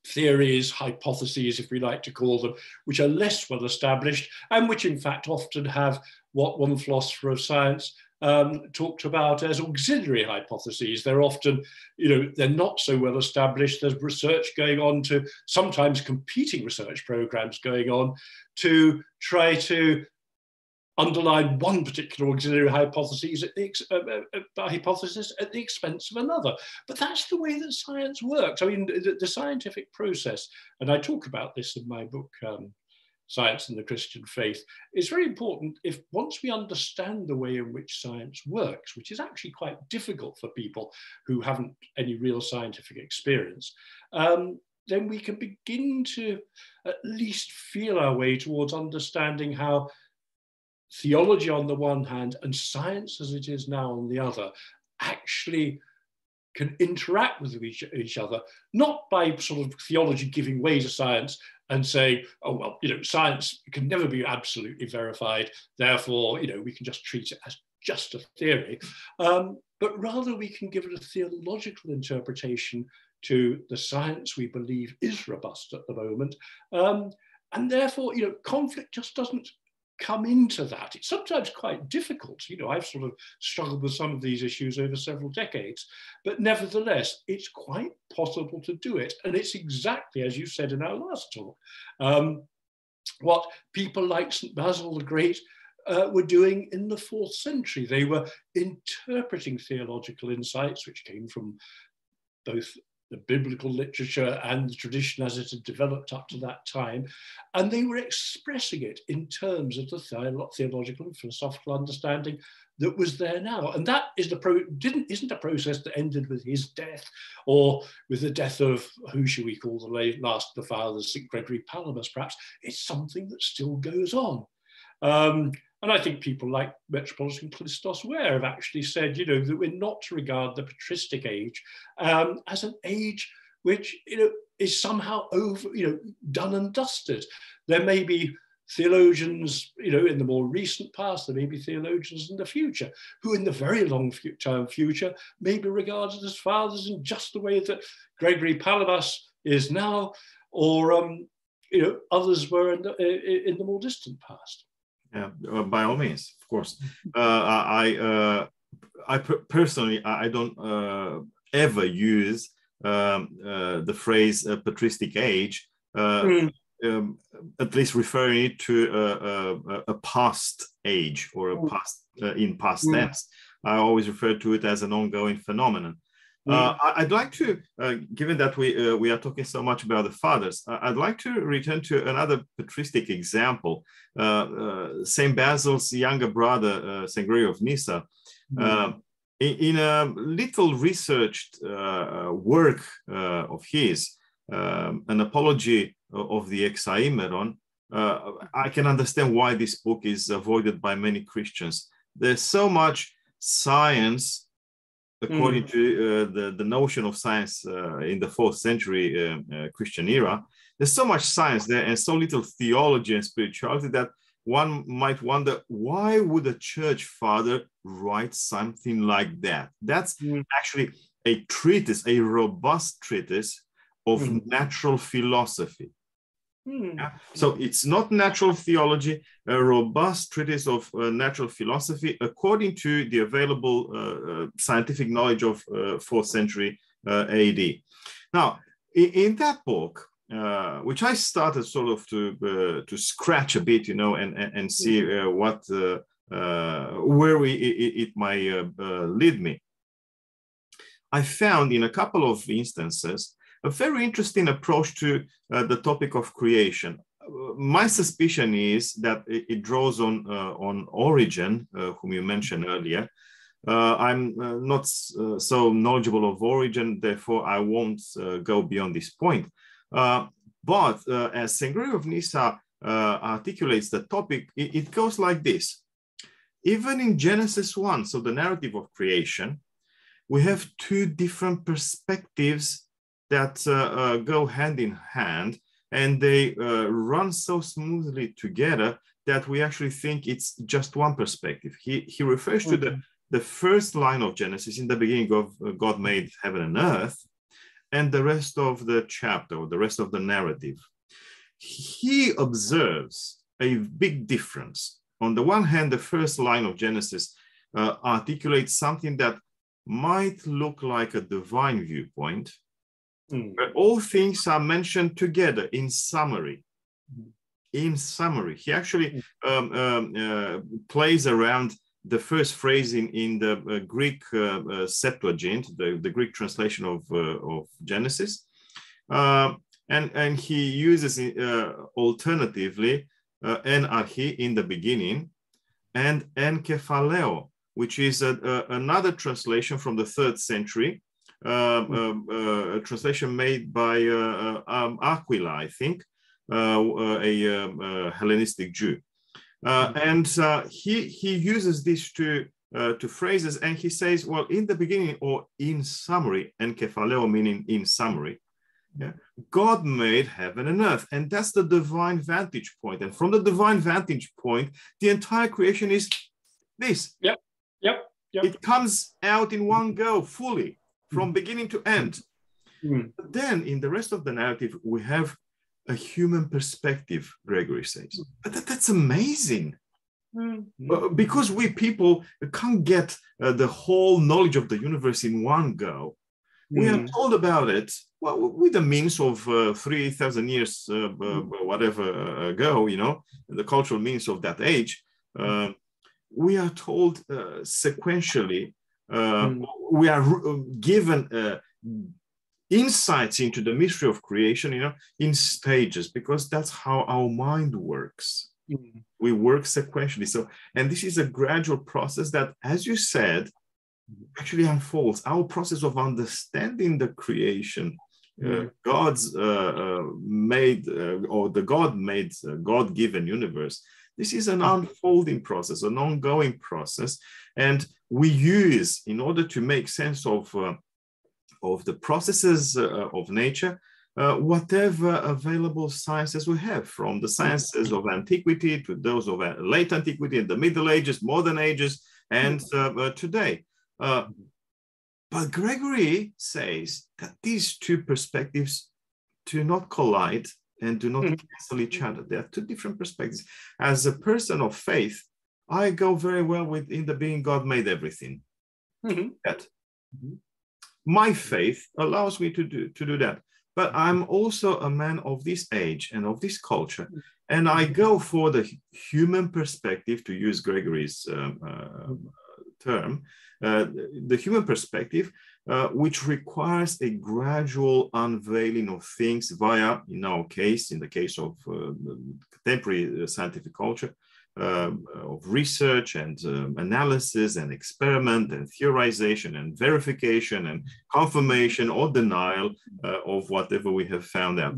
theories, hypotheses, if we like to call them, which are less well established and which in fact often have what one philosopher of science um, talked about as auxiliary hypotheses. They're often, you know, they're not so well established. There's research going on to sometimes competing research programs going on to try to underline one particular auxiliary hypothesis at the, uh, uh, uh, hypothesis at the expense of another. But that's the way that science works. I mean, the, the scientific process, and I talk about this in my book, um, Science and the Christian Faith, it's very important if once we understand the way in which science works, which is actually quite difficult for people who haven't any real scientific experience, um, then we can begin to at least feel our way towards understanding how theology on the one hand and science as it is now on the other actually can interact with each, each other, not by sort of theology giving way to science and saying, oh, well, you know, science can never be absolutely verified, therefore, you know, we can just treat it as just a theory, um, but rather we can give it a theological interpretation to the science we believe is robust at the moment. Um, and therefore, you know, conflict just doesn't come into that. It's sometimes quite difficult. You know, I've sort of struggled with some of these issues over several decades, but nevertheless, it's quite possible to do it. And it's exactly as you said in our last talk, um, what people like St. Basil the Great uh, were doing in the fourth century. They were interpreting theological insights, which came from both the biblical literature and the tradition as it had developed up to that time. And they were expressing it in terms of the theological and philosophical understanding that was there now. And that is the pro didn't isn't a process that ended with his death or with the death of who should we call the last the fathers, St. Gregory Palamas, perhaps. It's something that still goes on. Um, and I think people like Metropolitan Kallistos Ware have actually said, you know, that we're not to regard the patristic age um, as an age which, you know, is somehow over, you know, done and dusted. There may be theologians, you know, in the more recent past, there may be theologians in the future who, in the very long term future, may be regarded as fathers in just the way that Gregory Palamas is now, or um, you know, others were in the, in the more distant past. Yeah, uh, by all means, of course. Uh, I uh, I personally I don't uh, ever use um, uh, the phrase uh, patristic age, mm. um, at least referring it to a, a, a past age or a hmm. past in past mm. tense. I always refer to it as an ongoing phenomenon. Uh, mm. I'd like to, uh, given that we uh, we are talking so much about the fathers, I'd like to return to another patristic example. Uh, uh, Saint Basil's younger brother, uh, Saint Gregory of Nyssa, mm. in, in, a little researched work of his, um, an apology of the Hexaemeron, I can understand why this book is avoided by many Christians. There's so much science according mm. to uh, the, the notion of science uh, in the fourth century uh, uh, Christian era, there's so much science there and so little theology and spirituality that one might wonder why would a church father write something like that? That's mm. actually a treatise, a robust treatise of mm. natural philosophy. Hmm. So it's not natural theology, a robust treatise of uh, natural philosophy according to the available uh, uh scientific knowledge of uh, fourth century uh, AD. Now, in, in that book, uh, which I started sort of to to scratch a bit, you know, and and, and see hmm. what where we, it, it might lead me. I found in a couple of instances a very interesting approach to uh, the topic of creation. My suspicion is that it, draws on, uh, on Origen, uh, whom you mentioned earlier. Uh, I'm not so knowledgeable of Origen, therefore I won't go beyond this point. but as. Gregory of Nyssa articulates the topic, it, it goes like this. Even in Genesis 1, so the narrative of creation, we have two different perspectives that uh, uh, go hand in hand and they uh, run so smoothly together that we actually think it's just one perspective. He, he refers to the, the first line of Genesis, in the beginning of God made heaven and earth, and the rest of the chapter, or the rest of the narrative. He observes a big difference. On the one hand, the first line of Genesis uh, articulates something that might look like a divine viewpoint, Mm. all things are mentioned together in summary. Mm. In summary, he actually mm. um, um, uh, plays around the first phrase in, in the uh, Greek uh, uh Septuagint, the, the Greek translation of, uh, of Genesis. Uh, and, and he uses alternatively en archi in the beginning and en kephaleo, which is a, a, another translation from the third century um, hmm. um, uh, a translation made by uh, uh, um, Aquila, I think, a, um, Hellenistic Jew. Uh, and uh, he he uses these two uh, two phrases, and he says, well, in the beginning or in summary, enkephaleo meaning in summary, yeah, God made heaven and earth, and that's the divine vantage point. And from the divine vantage point, the entire creation is this. Yep. Yep. Yep. It comes out in one go, fully, from beginning to end. Mm. But then in the rest of the narrative, we have a human perspective, Gregory says. But that, that's amazing. Mm. Because we people can't get uh, the whole knowledge of the universe in one go. We are Mm. told about it well, with the means of uh, 3,000 years, uh, uh, whatever uh, ago, you know, the cultural means of that age. Uh, we are told uh, sequentially, Mm. we are uh, given uh, insights into the mystery of creation, you know, in stages, because that's how our mind works Mm. we work sequentially. So, and this is a gradual process that, as you said, actually unfolds. Our process of understanding the creation, uh, Mm. God's uh, uh, made, uh, or the God made, uh, God given universe. This is an unfolding process, an ongoing process. And we use, in order to make sense of, uh, of the processes uh, of nature, uh, whatever available sciences we have, from the sciences of antiquity to those of uh, late antiquity, the Middle Ages, modern ages, and uh, uh, today. But Gregory says that these two perspectives do not collide and do not Mhm. cancel each other. They are two different perspectives. As a person of faith, I go very well with in the being God made everything. Mhm. That Mhm. my faith allows me to do to do that. But I'm also a man of this age and of this culture, and I go for the human perspective, to use Gregory's um, uh, term, uh, the human perspective, uh, which requires a gradual unveiling of things via, in our case, in the case of uh, contemporary uh, scientific culture, um, of research and um, analysis and experiment and theorization and verification and confirmation or denial uh, of whatever we have found out.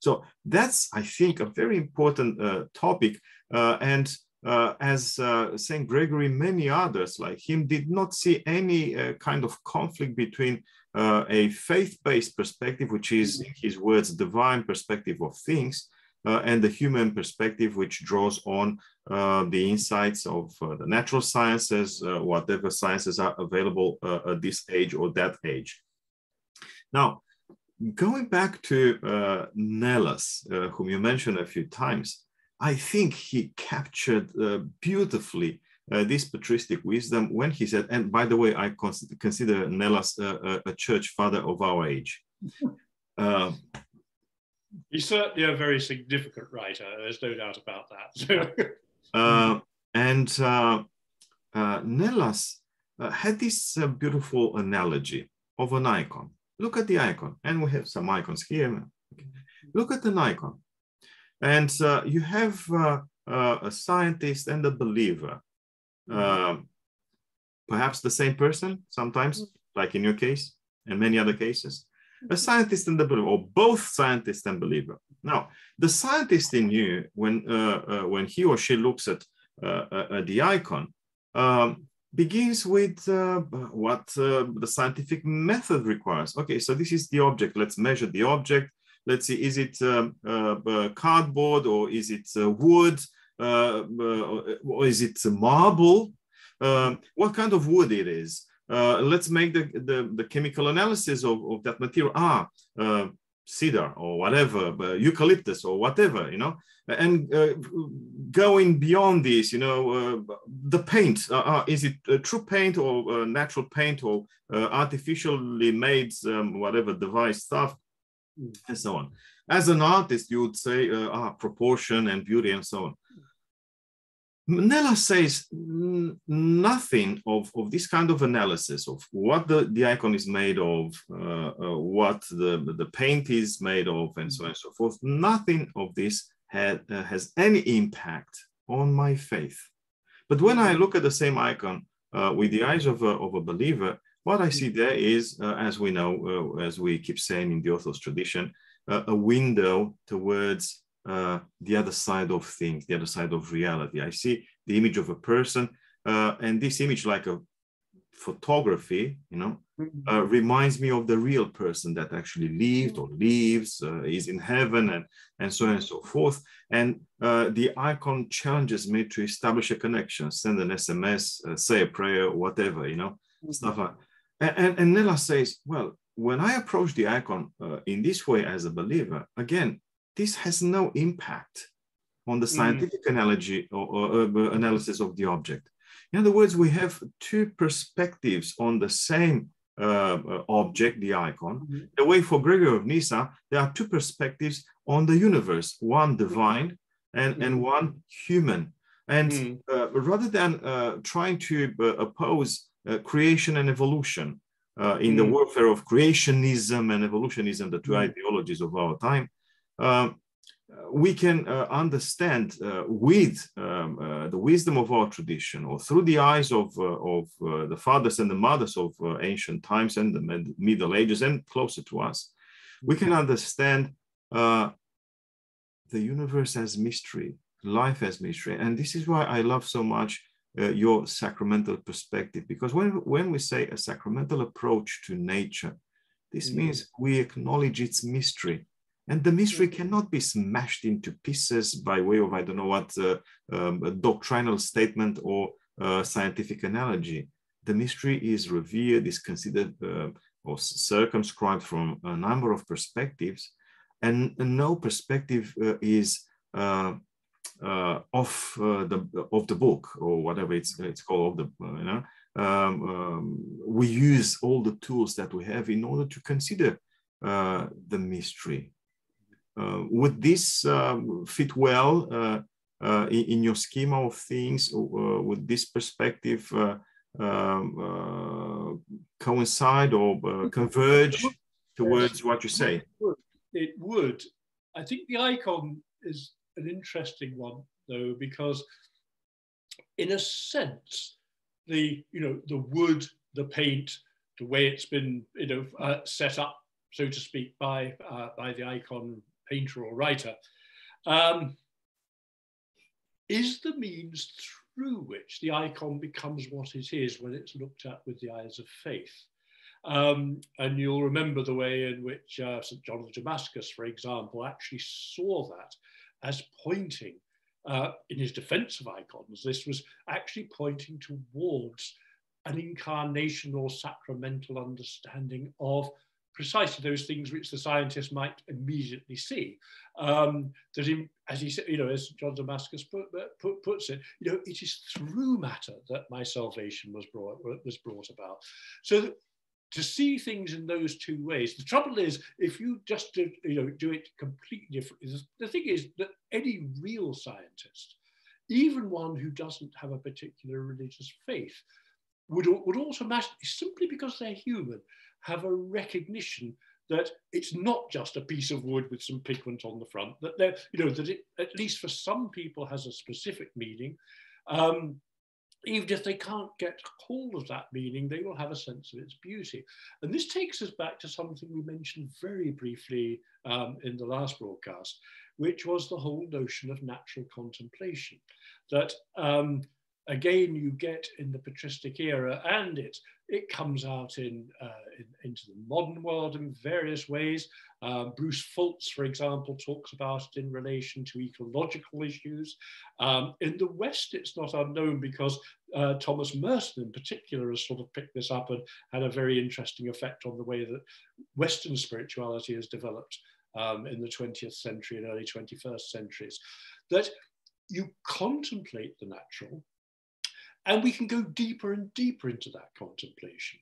So that's, I think, a very important uh, topic. Uh, and uh, as uh, St. Gregory, many others like him did not see any uh, kind of conflict between uh, a faith-based perspective, which is, in his words, divine perspective of things, uh, and the human perspective, which draws on uh, the insights of uh, the natural sciences, uh, whatever sciences are available uh, at this age or that age. Now, going back to uh, Nellas, uh, whom you mentioned a few times, I think he captured uh, beautifully uh, this patristic wisdom when he said, and by the way, I cons- consider Nellas uh, a, a church father of our age. Uh, [LAUGHS] He's certainly a very significant writer. There's no doubt about that. [LAUGHS] Uh, and uh, uh, Nellas uh, had this uh, beautiful analogy of an icon. Look at the icon, and we have some icons here. Okay. Look at an icon, and uh, you have uh, uh, a scientist and a believer. Um, perhaps the same person sometimes, like in your case and many other cases. A scientist and the believer, or both scientist and believer. Now, the scientist in you, when uh, uh, when he or she looks at uh, the icon, um, begins with uh, what uh, the scientific method requires. Okay, so this is the object. Let's measure the object. Let's see, is it um, uh, cardboard or is it wood or is it marble? Um, what kind of wood it is? Uh, let's make the, the, the, chemical analysis of, of that material. Ah, uh, cedar or whatever, uh, eucalyptus or whatever, you know, and uh, going beyond this, you know, uh, the paint, uh, is it true paint or natural paint or artificially made um, whatever device stuff mm. and so on. As an artist, you would say, ah, proportion and beauty and so on. Nella says nothing of, of this kind of analysis of what the, the icon is made of, uh, uh, what the, the paint is made of, and so on and so forth. Nothing of this had, uh, has any impact on my faith. But when I look at the same icon uh, with the eyes of a, of a believer, what I see there is, uh, as we know, uh, as we keep saying in the Orthodox tradition, a window towards uh, the other side of things, the other side of reality. I see the image of a person, uh, and this image, like a photography, you know, mm-hmm. uh, reminds me of the real person that actually lived or lives, uh, is in heaven, and and so on and so forth. And uh, the icon challenges me to establish a connection, send an SMS, uh, say a prayer, whatever, you know, mm-hmm. stuff like. And, and, and Nella says, well, when I approach the icon uh, in this way as a believer, again, this has no impact on the mm. scientific mm. analogy or, or, or, analysis of the object. In other words, we have two perspectives on the same uh, uh object, the icon. Mm-hmm. The way for Gregory of Nyssa, there are two perspectives on the universe, one divine and, mm-hmm. and one human. And mm. uh, rather than uh, trying to uh, oppose uh, creation and evolution in the mm. warfare of creationism and evolutionism, the two mm. ideologies of our time, um, we can uh, understand uh, with um, uh, the wisdom of our tradition or through the eyes of, uh, of uh, the fathers and the mothers of uh, ancient times and the Middle Ages and closer to us, we can understand the universe as mystery, life as mystery. And this is why I love so much your sacramental perspective, because when, when we say a sacramental approach to nature, this mm. means we acknowledge its mystery and the mystery mm-hmm. cannot be smashed into pieces by way of, I don't know what, uh, um, a doctrinal statement or uh, scientific analogy. The mystery is revered, is considered uh, or circumscribed from a number of perspectives, and, no perspective uh, is uh, uh, of the of the book or whatever it's it's called. Of the you know, um, um, we use all the tools that we have in order to consider the mystery uh, would this um, fit well uh, uh, in, in, your schema of things? would this perspective um, coincide or converge towards what you say? It would. I think the icon is an interesting one, though, because in a sense, the you know the wood, the paint, the way it's been you know uh, set up, so to speak, by uh, by the icon painter or writer, um, is the means through which the icon becomes what it is when it's looked at with the eyes of faith. Um, and you'll remember the way in which uh, St. John of Damascus, for example, actually saw that as pointing, uh, in his defense of icons, this was actually pointing towards an incarnation or sacramental understanding of precisely those things which the scientist might immediately see. Um, that, in, as he said, you know, as John Damascus put, put, puts it, you know, it is through matter that my salvation was brought was brought about. So to see things in those two ways. The trouble is, if you just do, you know do it completely differently, the thing is that any real scientist, even one who doesn't have a particular religious faith, would, would automatically, simply because they're human, have a recognition that it's not just a piece of wood with some pigment on the front, that you know, that it, at least for some people has a specific meaning. Um, even if they can't get hold of that meaning, they will have a sense of its beauty. And this takes us back to something we mentioned very briefly um, in the last broadcast, which was the whole notion of natural contemplation. That um, again you get in the patristic era and it it comes out in, uh, in, into the modern world in various ways. Um, bruce Foltz for example talks about it in relation to ecological issues. Um, in the west it's not unknown because uh, thomas merton in particular has sort of picked this up and had a very interesting effect on the way that western spirituality has developed um, in the 20th century and early 21st centuries. That you contemplate the natural and we can go deeper and deeper into that contemplation.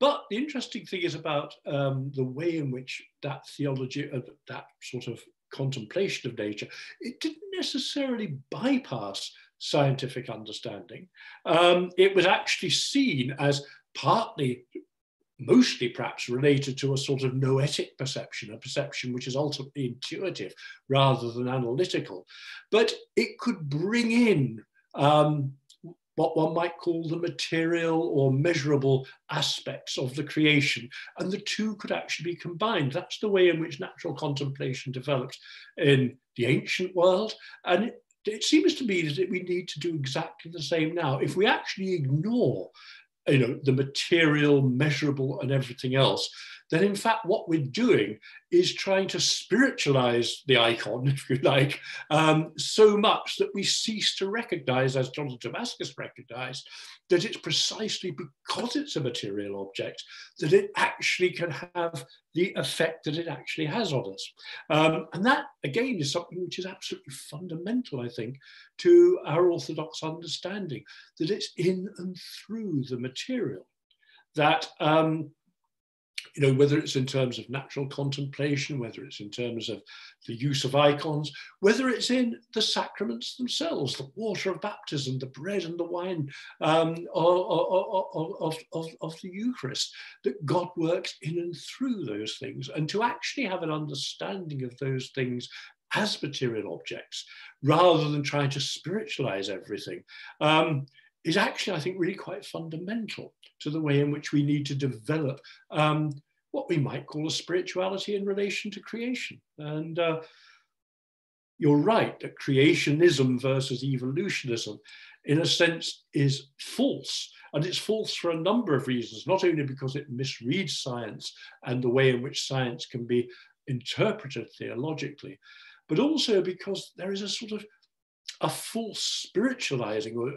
But the interesting thing is about um, the way in which that theology, uh, that sort of contemplation of nature, it didn't necessarily bypass scientific understanding. Um, it was actually seen as partly, mostly perhaps related to a sort of noetic perception, a perception which is ultimately intuitive rather than analytical. But it could bring in um, what one might call the material or measurable aspects of the creation. And the two could actually be combined. That's the way in which natural contemplation developed in the ancient world. And it, it seems to me that we need to do exactly the same now. If we actually ignore you know, the material, measurable, and everything else, then in fact what we're doing is trying to spiritualize the icon, [LAUGHS] if you like, um, so much that we cease to recognize, as John of Damascus recognized, that it's precisely because it's a material object that it actually can have the effect that it actually has on us. Um, and that, again, is something which is absolutely fundamental, I think, to our Orthodox understanding, that it's in and through the material that um, you know, whether it's in terms of natural contemplation, whether it's in terms of the use of icons, whether it's in the sacraments themselves, the water of baptism, the bread and the wine um, of, of, of, the Eucharist, that God works in and through those things. And to actually have an understanding of those things as material objects, rather than trying to spiritualize everything, um, is actually, I think, really quite fundamental to the way in which we need to develop um, what we might call a spirituality in relation to creation. And uh, you're right that creationism versus evolutionism, in a sense, is false. And it's false for a number of reasons, not only because it misreads science and the way in which science can be interpreted theologically, but also because there is a sort of a false spiritualizing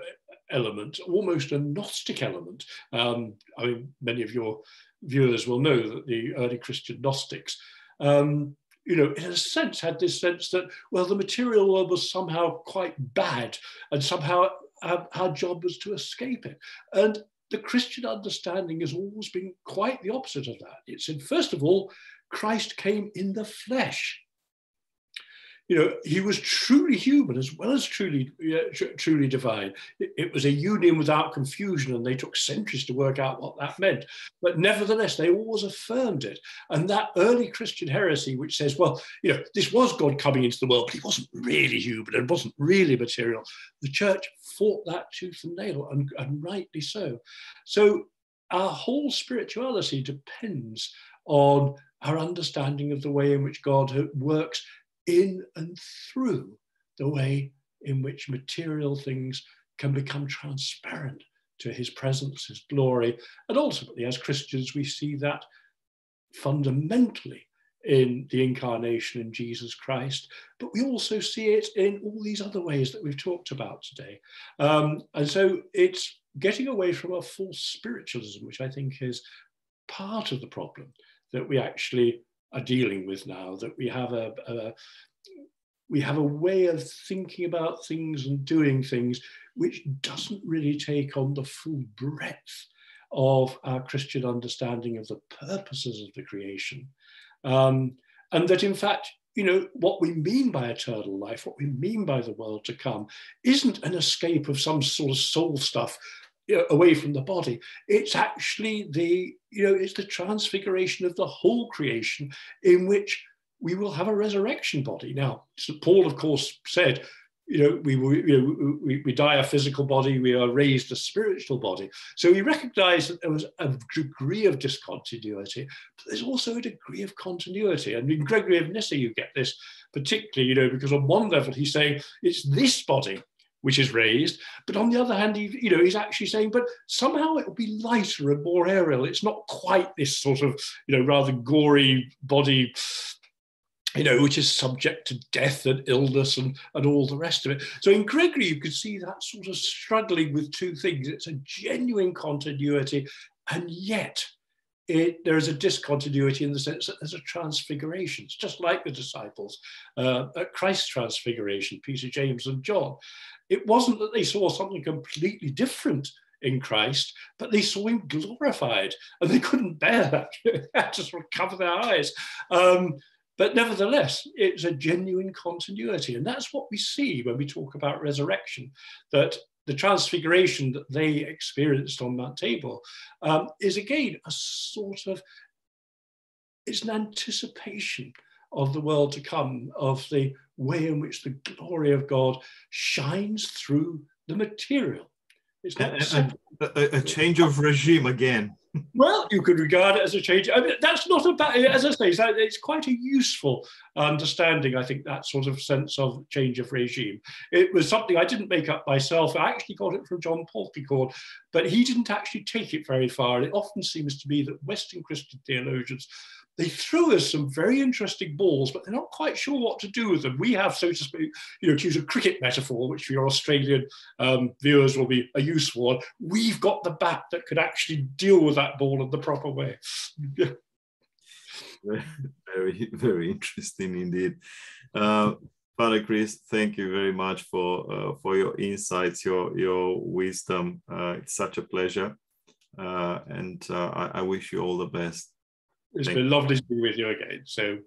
element, almost a Gnostic element. Um, I mean, many of your viewers will know that the early Christian Gnostics, um, you know, in a sense, had this sense that, well, the material world was somehow quite bad and somehow our, our job was to escape it. And the Christian understanding has always been quite the opposite of that. It said, first of all, Christ came in the flesh you know, he was truly human as well as truly, tr- truly divine. It, it, was a union without confusion, and they took centuries to work out what that meant. But nevertheless, they always affirmed it. And that early Christian heresy, which says, well, you know, this was God coming into the world, but he wasn't really human and wasn't really material. The church fought that tooth and nail, and, and rightly so. So our whole spirituality depends on our understanding of the way in which God works in and through the way in which material things can become transparent to his presence, his glory. And ultimately, as Christians, we see that fundamentally in the incarnation in Jesus Christ, but we also see it in all these other ways that we've talked about today. Um, and so it's getting away from a false spiritualism, which I think is part of the problem that we actually are dealing with now, that we have a, a we have a way of thinking about things and doing things which doesn't really take on the full breadth of our Christian understanding of the purposes of the creation. Um, and that in fact, you know, what we mean by eternal life, what we mean by the world to come, isn't an escape of some sort of soul stuff you know, away from the body. It's actually the, you know, it's the transfiguration of the whole creation in which we will have a resurrection body. Now, Paul, of course, said, you know, we, you know, we, we die a physical body, we are raised a spiritual body. So he recognized that there was a degree of discontinuity, but there's also a degree of continuity. And in Gregory of Nyssa, you get this particularly, you know, because on one level he's saying it's this body which is raised. But on the other hand, he, you know, he's actually saying, but somehow it will be lighter and more aerial. It's not quite this sort of, you know, rather gory body, you know, which is subject to death and illness and, and all the rest of it. So in Gregory, you could see that sort of struggling with two things. It's a genuine continuity, and yet it, there is a discontinuity in the sense that there's a transfiguration. It's just like the disciples uh, at Christ's transfiguration, Peter, James, and John. It wasn't that they saw something completely different in Christ, but they saw him glorified and they couldn't bear that. [LAUGHS] they had to sort of cover their eyes. Um, but nevertheless, it's a genuine continuity. And that's what we see when we talk about resurrection, that the transfiguration that they experienced on Mount Tabor um, is again a sort of, it's an anticipation of the world to come, of the way in which the glory of God shines through the material. It's not a, a, a change of regime again. Well, you could regard it as a change. I mean, that's not a bad, as I say, it's quite a useful understanding, I think, that sort of sense of change of regime. It was something I didn't make up myself. I actually got it from John Polkinghorne, but he didn't actually take it very far. And it often seems to be that Western Christian theologians they threw us some very interesting balls, but they're not quite sure what to do with them. We have, so to speak, you know, to use a cricket metaphor, which for your Australian um, viewers will be a useful one. We've got the bat that could actually deal with that ball in the proper way. [LAUGHS] very, very interesting indeed. Uh, Father Chris, thank you very much for uh, for your insights, your your wisdom. Uh, it's such a pleasure, uh, and uh, I, I wish you all the best. It's been lovely to be with you again. So